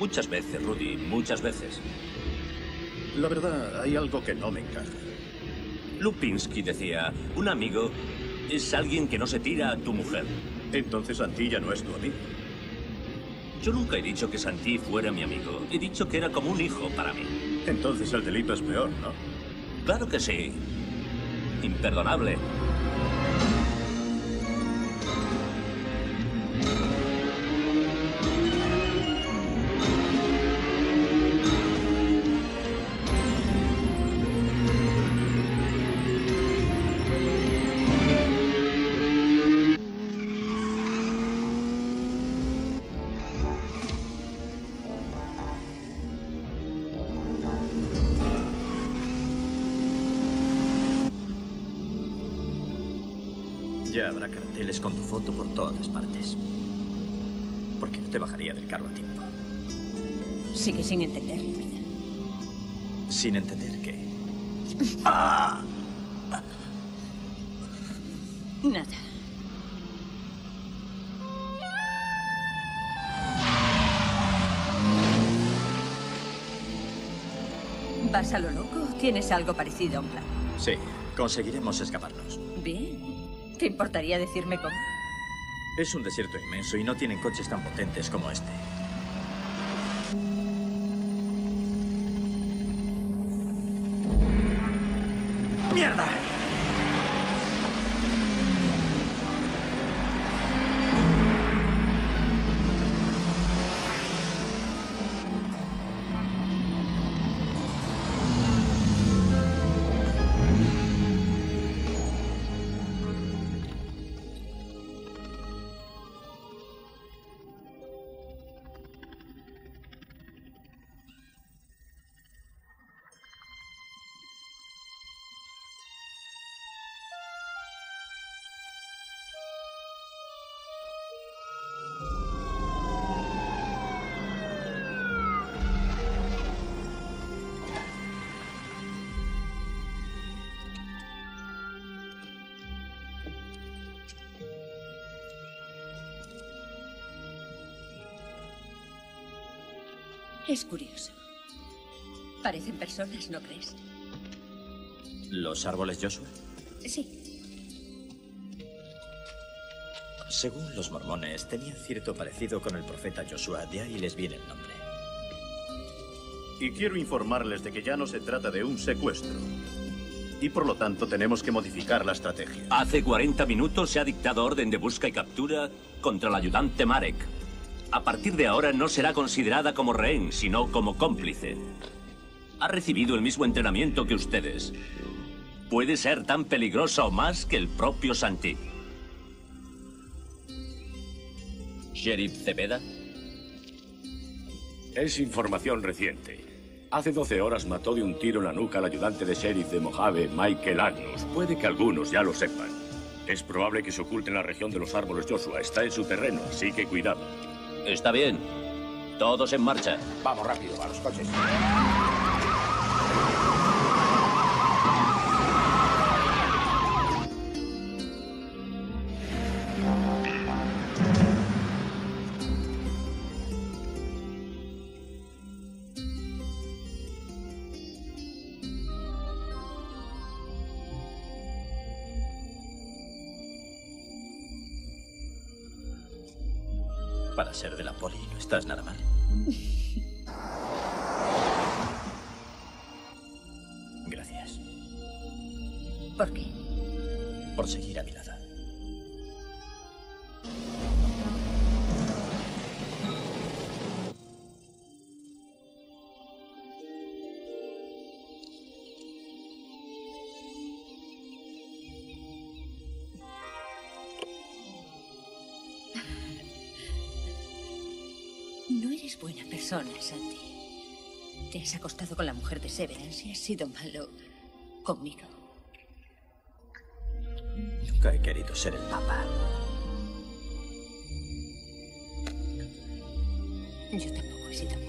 Muchas veces, Rudy, muchas veces. La verdad, hay algo que no me encaja. Lupinski decía, un amigo es alguien que no se tira a tu mujer. Entonces Santi ya no es tu amigo. Yo nunca he dicho que Santi fuera mi amigo. He dicho que era como un hijo para mí. Entonces el delito es peor, ¿no? Claro que sí. Imperdonable. Carteles con tu foto por todas partes. ¿Por qué no te bajaría del carro a tiempo? Sigue sin entenderlo, ¿verdad? Sin entender qué. <laughs> Nada. ¿Vas a lo loco? ¿Tienes algo parecido a un plan? Sí, conseguiremos escaparnos. Bien. ¿Te importaría decirme cómo? Es un desierto inmenso y no tienen coches tan potentes como este. Es curioso. Parecen personas, ¿no crees? ¿Los árboles Joshua? Sí. Según los mormones, tenían cierto parecido con el profeta Joshua, de ahí les viene el nombre. Y quiero informarles de que ya no se trata de un secuestro. Y por lo tanto tenemos que modificar la estrategia. Hace 40 minutos se ha dictado orden de busca y captura contra el ayudante Marek. A partir de ahora no será considerada como rehén, sino como cómplice. Ha recibido el mismo entrenamiento que ustedes. Puede ser tan peligrosa o más que el propio Santi. Sheriff Cepeda. Es información reciente. Hace 12 horas mató de un tiro en la nuca al ayudante de sheriff de Mojave, Michael Agnus. Puede que algunos ya lo sepan. Es probable que se oculte en la región de los árboles Joshua. Está en su terreno, así que cuidado. Está bien. Todos en marcha. Vamos rápido, a los coches. has acostado con la mujer de Severance y has sido malo conmigo. Nunca he querido ser el papá. Yo tampoco he sido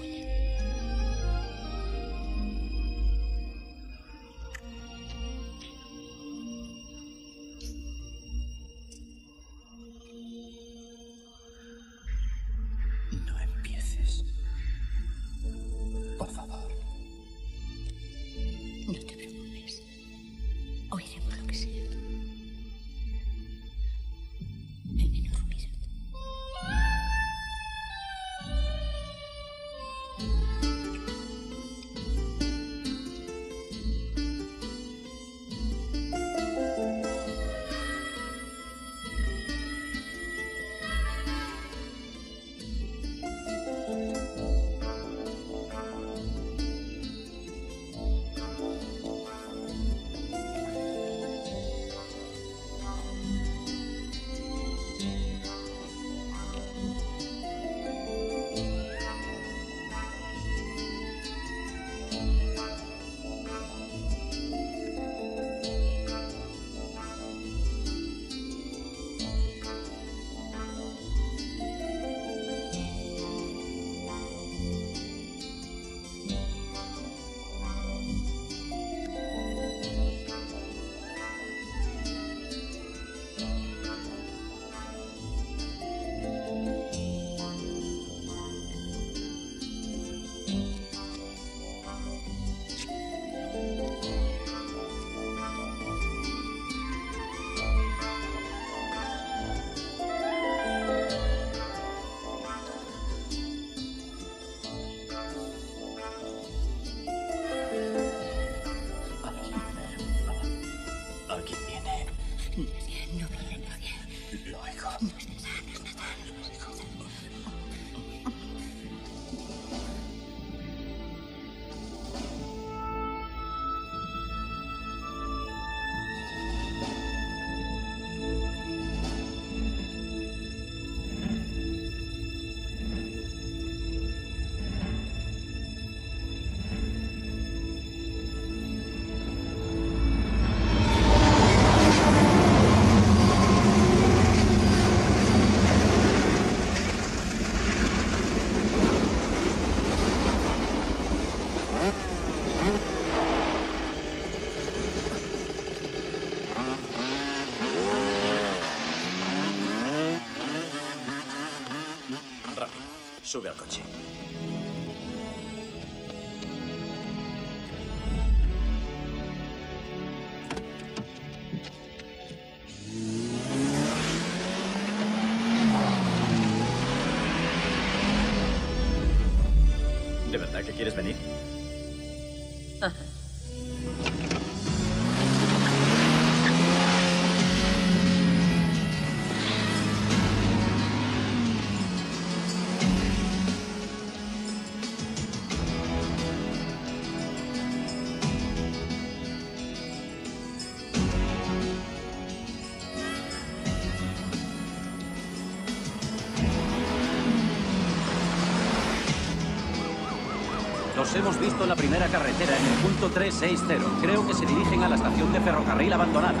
Rápido. Sube al coche. Hemos visto la primera carretera en el punto 360. Creo que se dirigen a la estación de ferrocarril abandonada.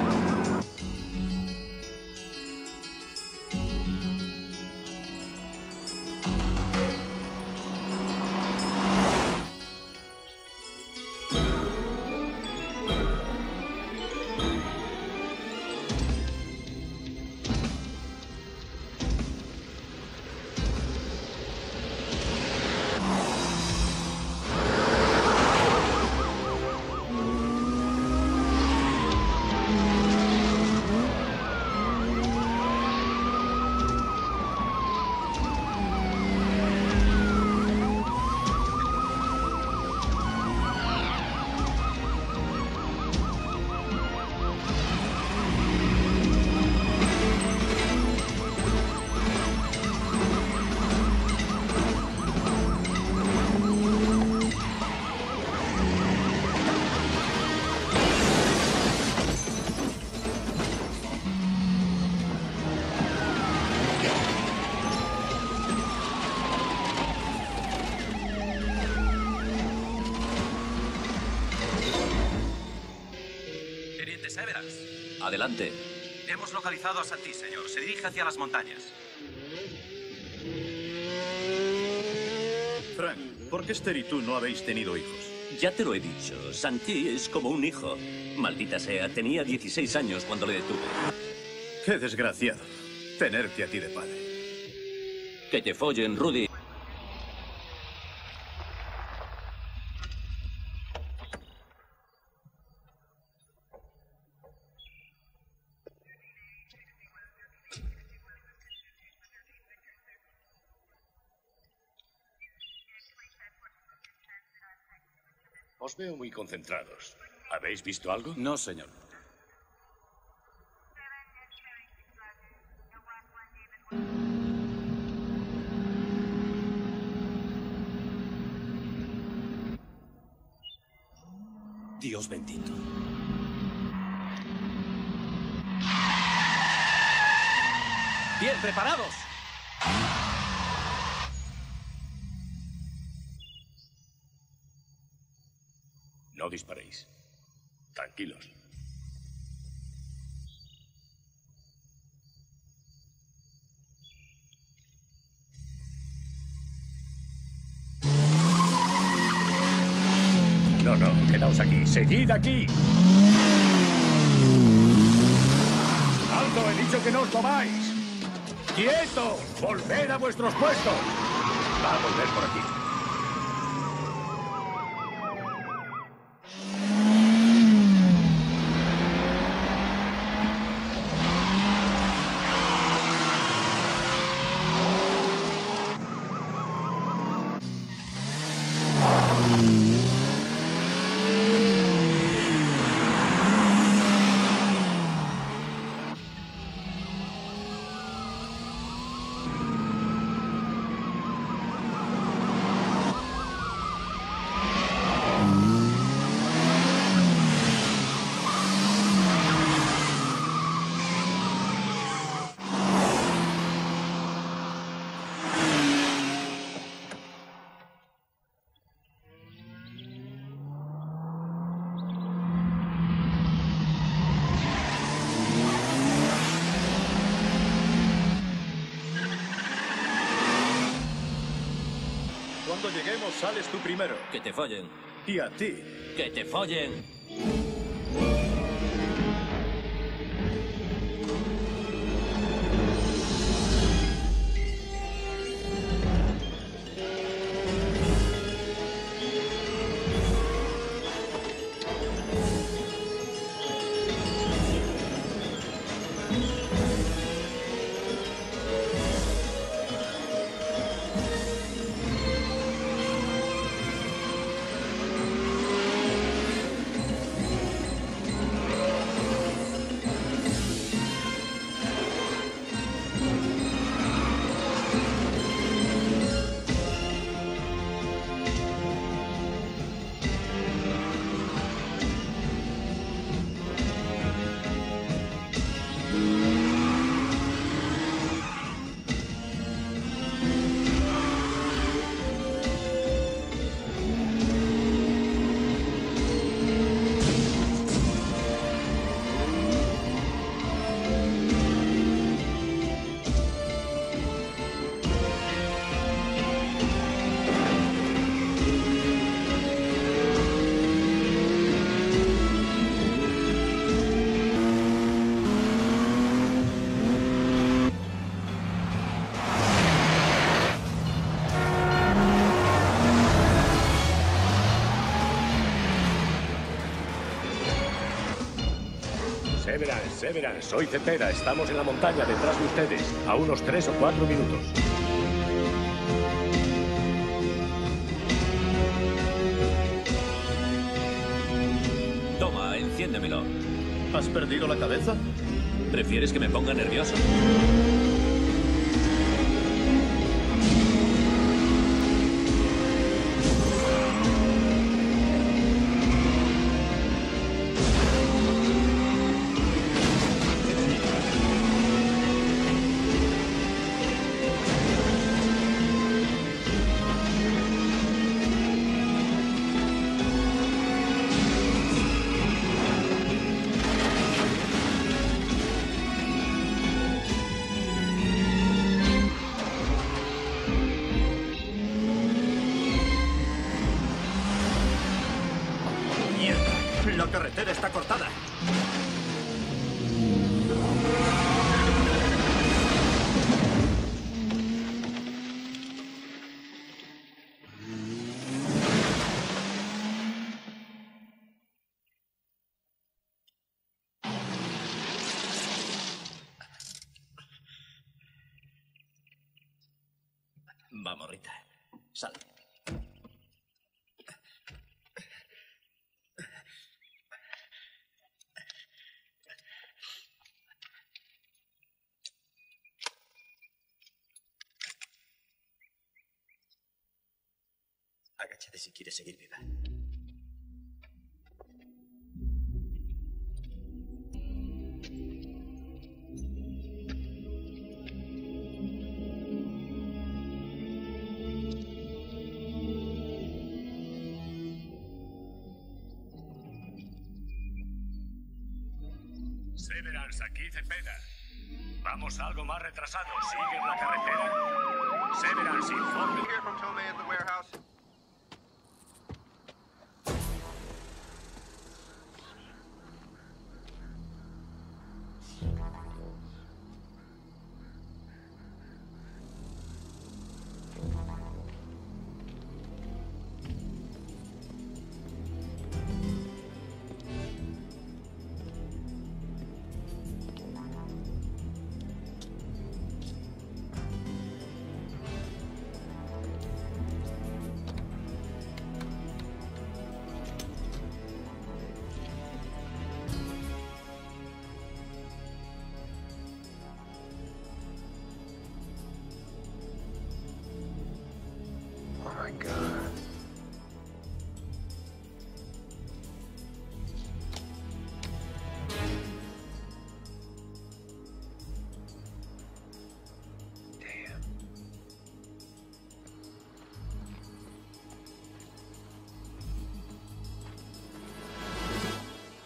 Localizado a Santi, señor. Se dirige hacia las montañas. Frank, ¿por qué Esther y tú no habéis tenido hijos? Ya te lo he dicho. Santi es como un hijo. Maldita sea, tenía 16 años cuando le detuve. Qué desgraciado. Tenerte a ti de padre. Que te follen, Rudy. Veo muy concentrados. ¿Habéis visto algo? No, señor. Disparéis. Tranquilos. No, no, quedaos aquí. Seguid aquí. ¡Alto! He dicho que no os tomáis. ¡Quieto! ¡Volver a vuestros puestos! Va a volver por aquí. Cuando lleguemos, sales tú primero. Que te follen. Y a ti. Que te follen. Severance, Severance, soy Cepeda. Estamos en la montaña detrás de ustedes, a unos tres o cuatro minutos. Toma, enciéndemelo. ¿Has perdido la cabeza? ¿Prefieres que me ponga nervioso? Agáchate si quieres seguir viva. Severance, aquí Cepeda. Vamos algo más retrasado. ¿Sigues la carretera? Severance, informe.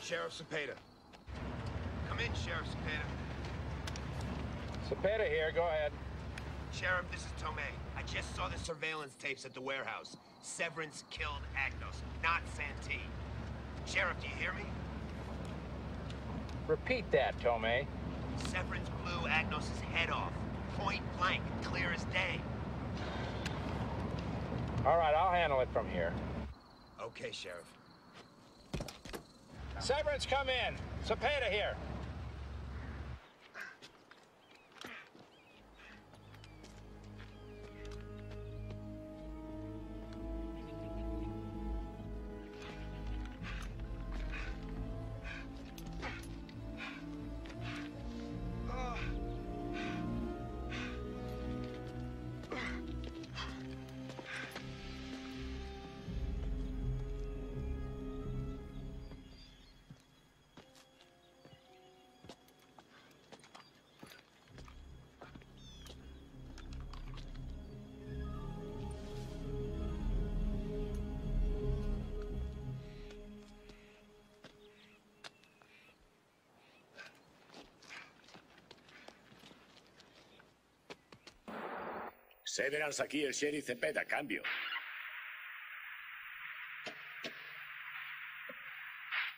Sheriff Cepeda. Come in, Sheriff Cepeda. Cepeda here, go ahead. Sheriff, this is Tomei. I just saw the surveillance tapes at the warehouse. Severance killed Agnos, not Santee. Sheriff, do you hear me? Repeat that, Tomei. Severance blew Agnos' head off. Point blank, clear as day. All right, I'll handle it from here. Okay, Sheriff. Severance, come in. Cepeda here. Severance aquí, el sheriff Cepeda, cambio.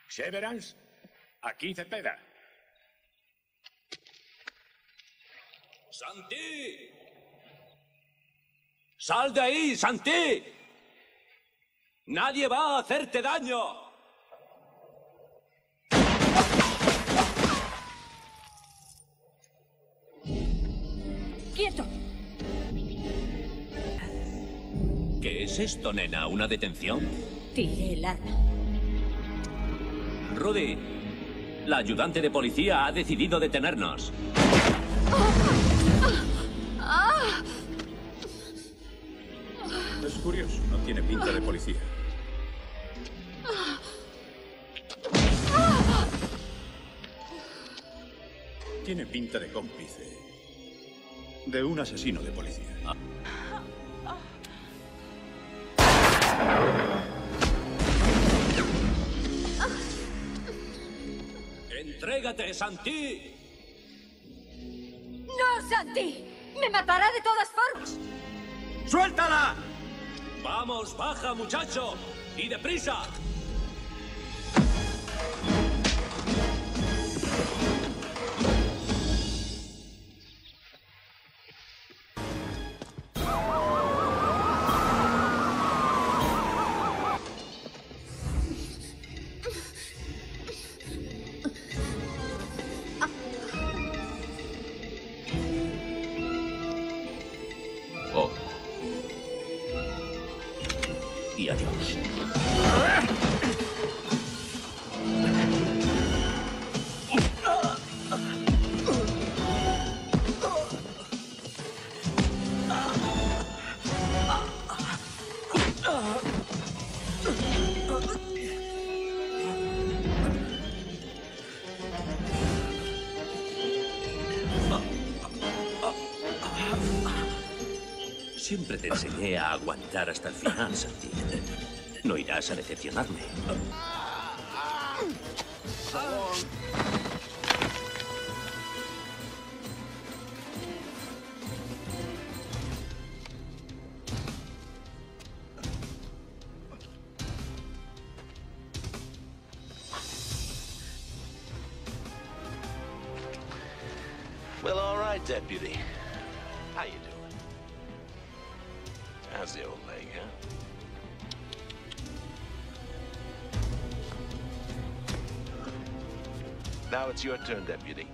Severance, aquí Cepeda. ¡Santi! ¡Sal de ahí, Santi! ¡Nadie va a hacerte daño! Es esto, nena? ¿Una detención? Tiré el arma. Rudy, la ayudante de policía ha decidido detenernos. ¡Ah! Es curioso, no tiene pinta de policía. Tiene pinta de cómplice. De un asesino de policía. ¡Entrégate, Santi! ¡No, Santi! ¡Me matará de todas formas! ¡Suéltala! Vamos, baja, muchacho. Y deprisa. Te a aguantar hasta el final, Santi. No irás a decepcionarme. It's your turn, deputy.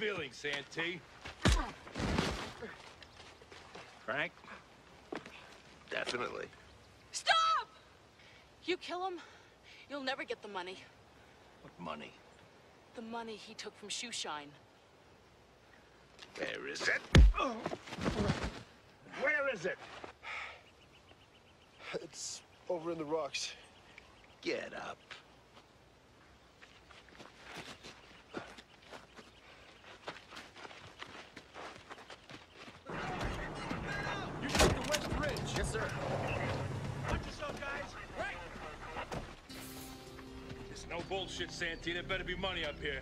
No hard feelings, Santee. Frank? Definitely. Stop! You kill him, you'll never get the money. What money? The money he took from Shoeshine. Where is it? Where is it? It's over in the rocks. Get up. You took the West Ridge. Yes, sir. Watch yourself, guys. Right. It's no bullshit, Santee. There better be money up here.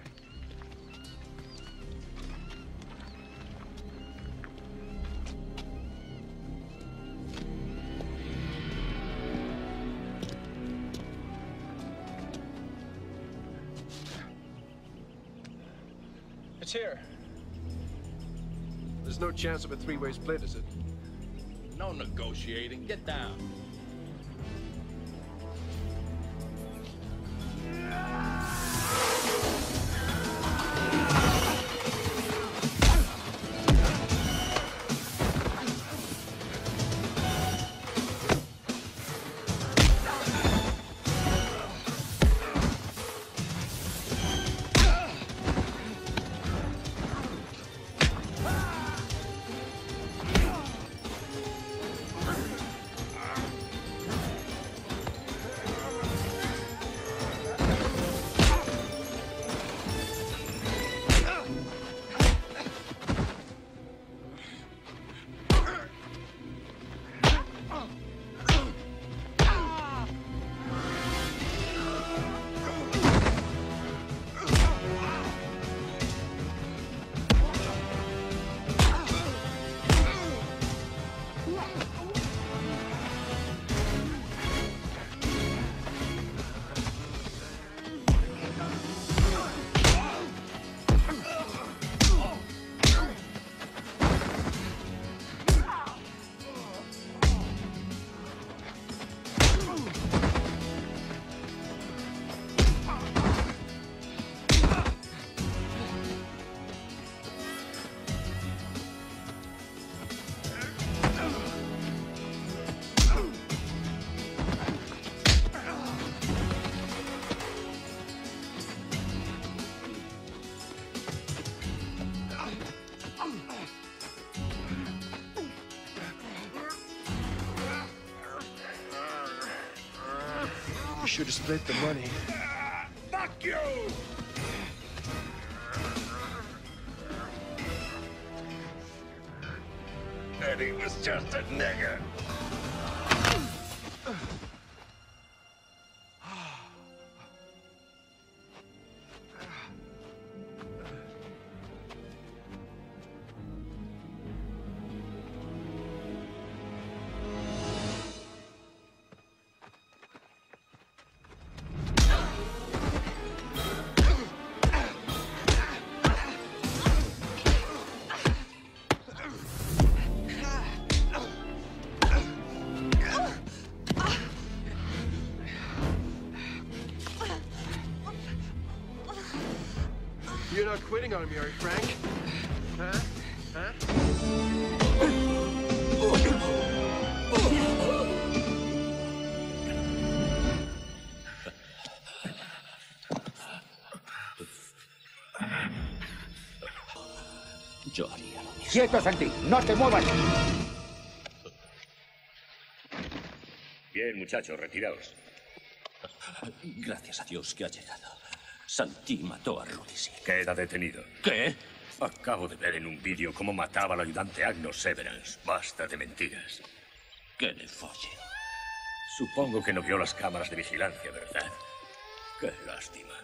It's here. There's no chance of a three-way split, is it? No negotiating. Get down. Should have split the money. Quitting on me, are you, Frank? Huh? Huh? Yo haría lo mismo. ¡Quieto, Santi! ¡No te muevas! Bien, muchachos, retiraos. Gracias a Dios que ha llegado. Santi mató a Rudy, sí. Queda detenido. ¿Qué? Acabo de ver en un vídeo cómo mataba al ayudante Agnos Severance. Basta de mentiras. Que le folle. Supongo que no vio las cámaras de vigilancia, ¿verdad? Qué lástima.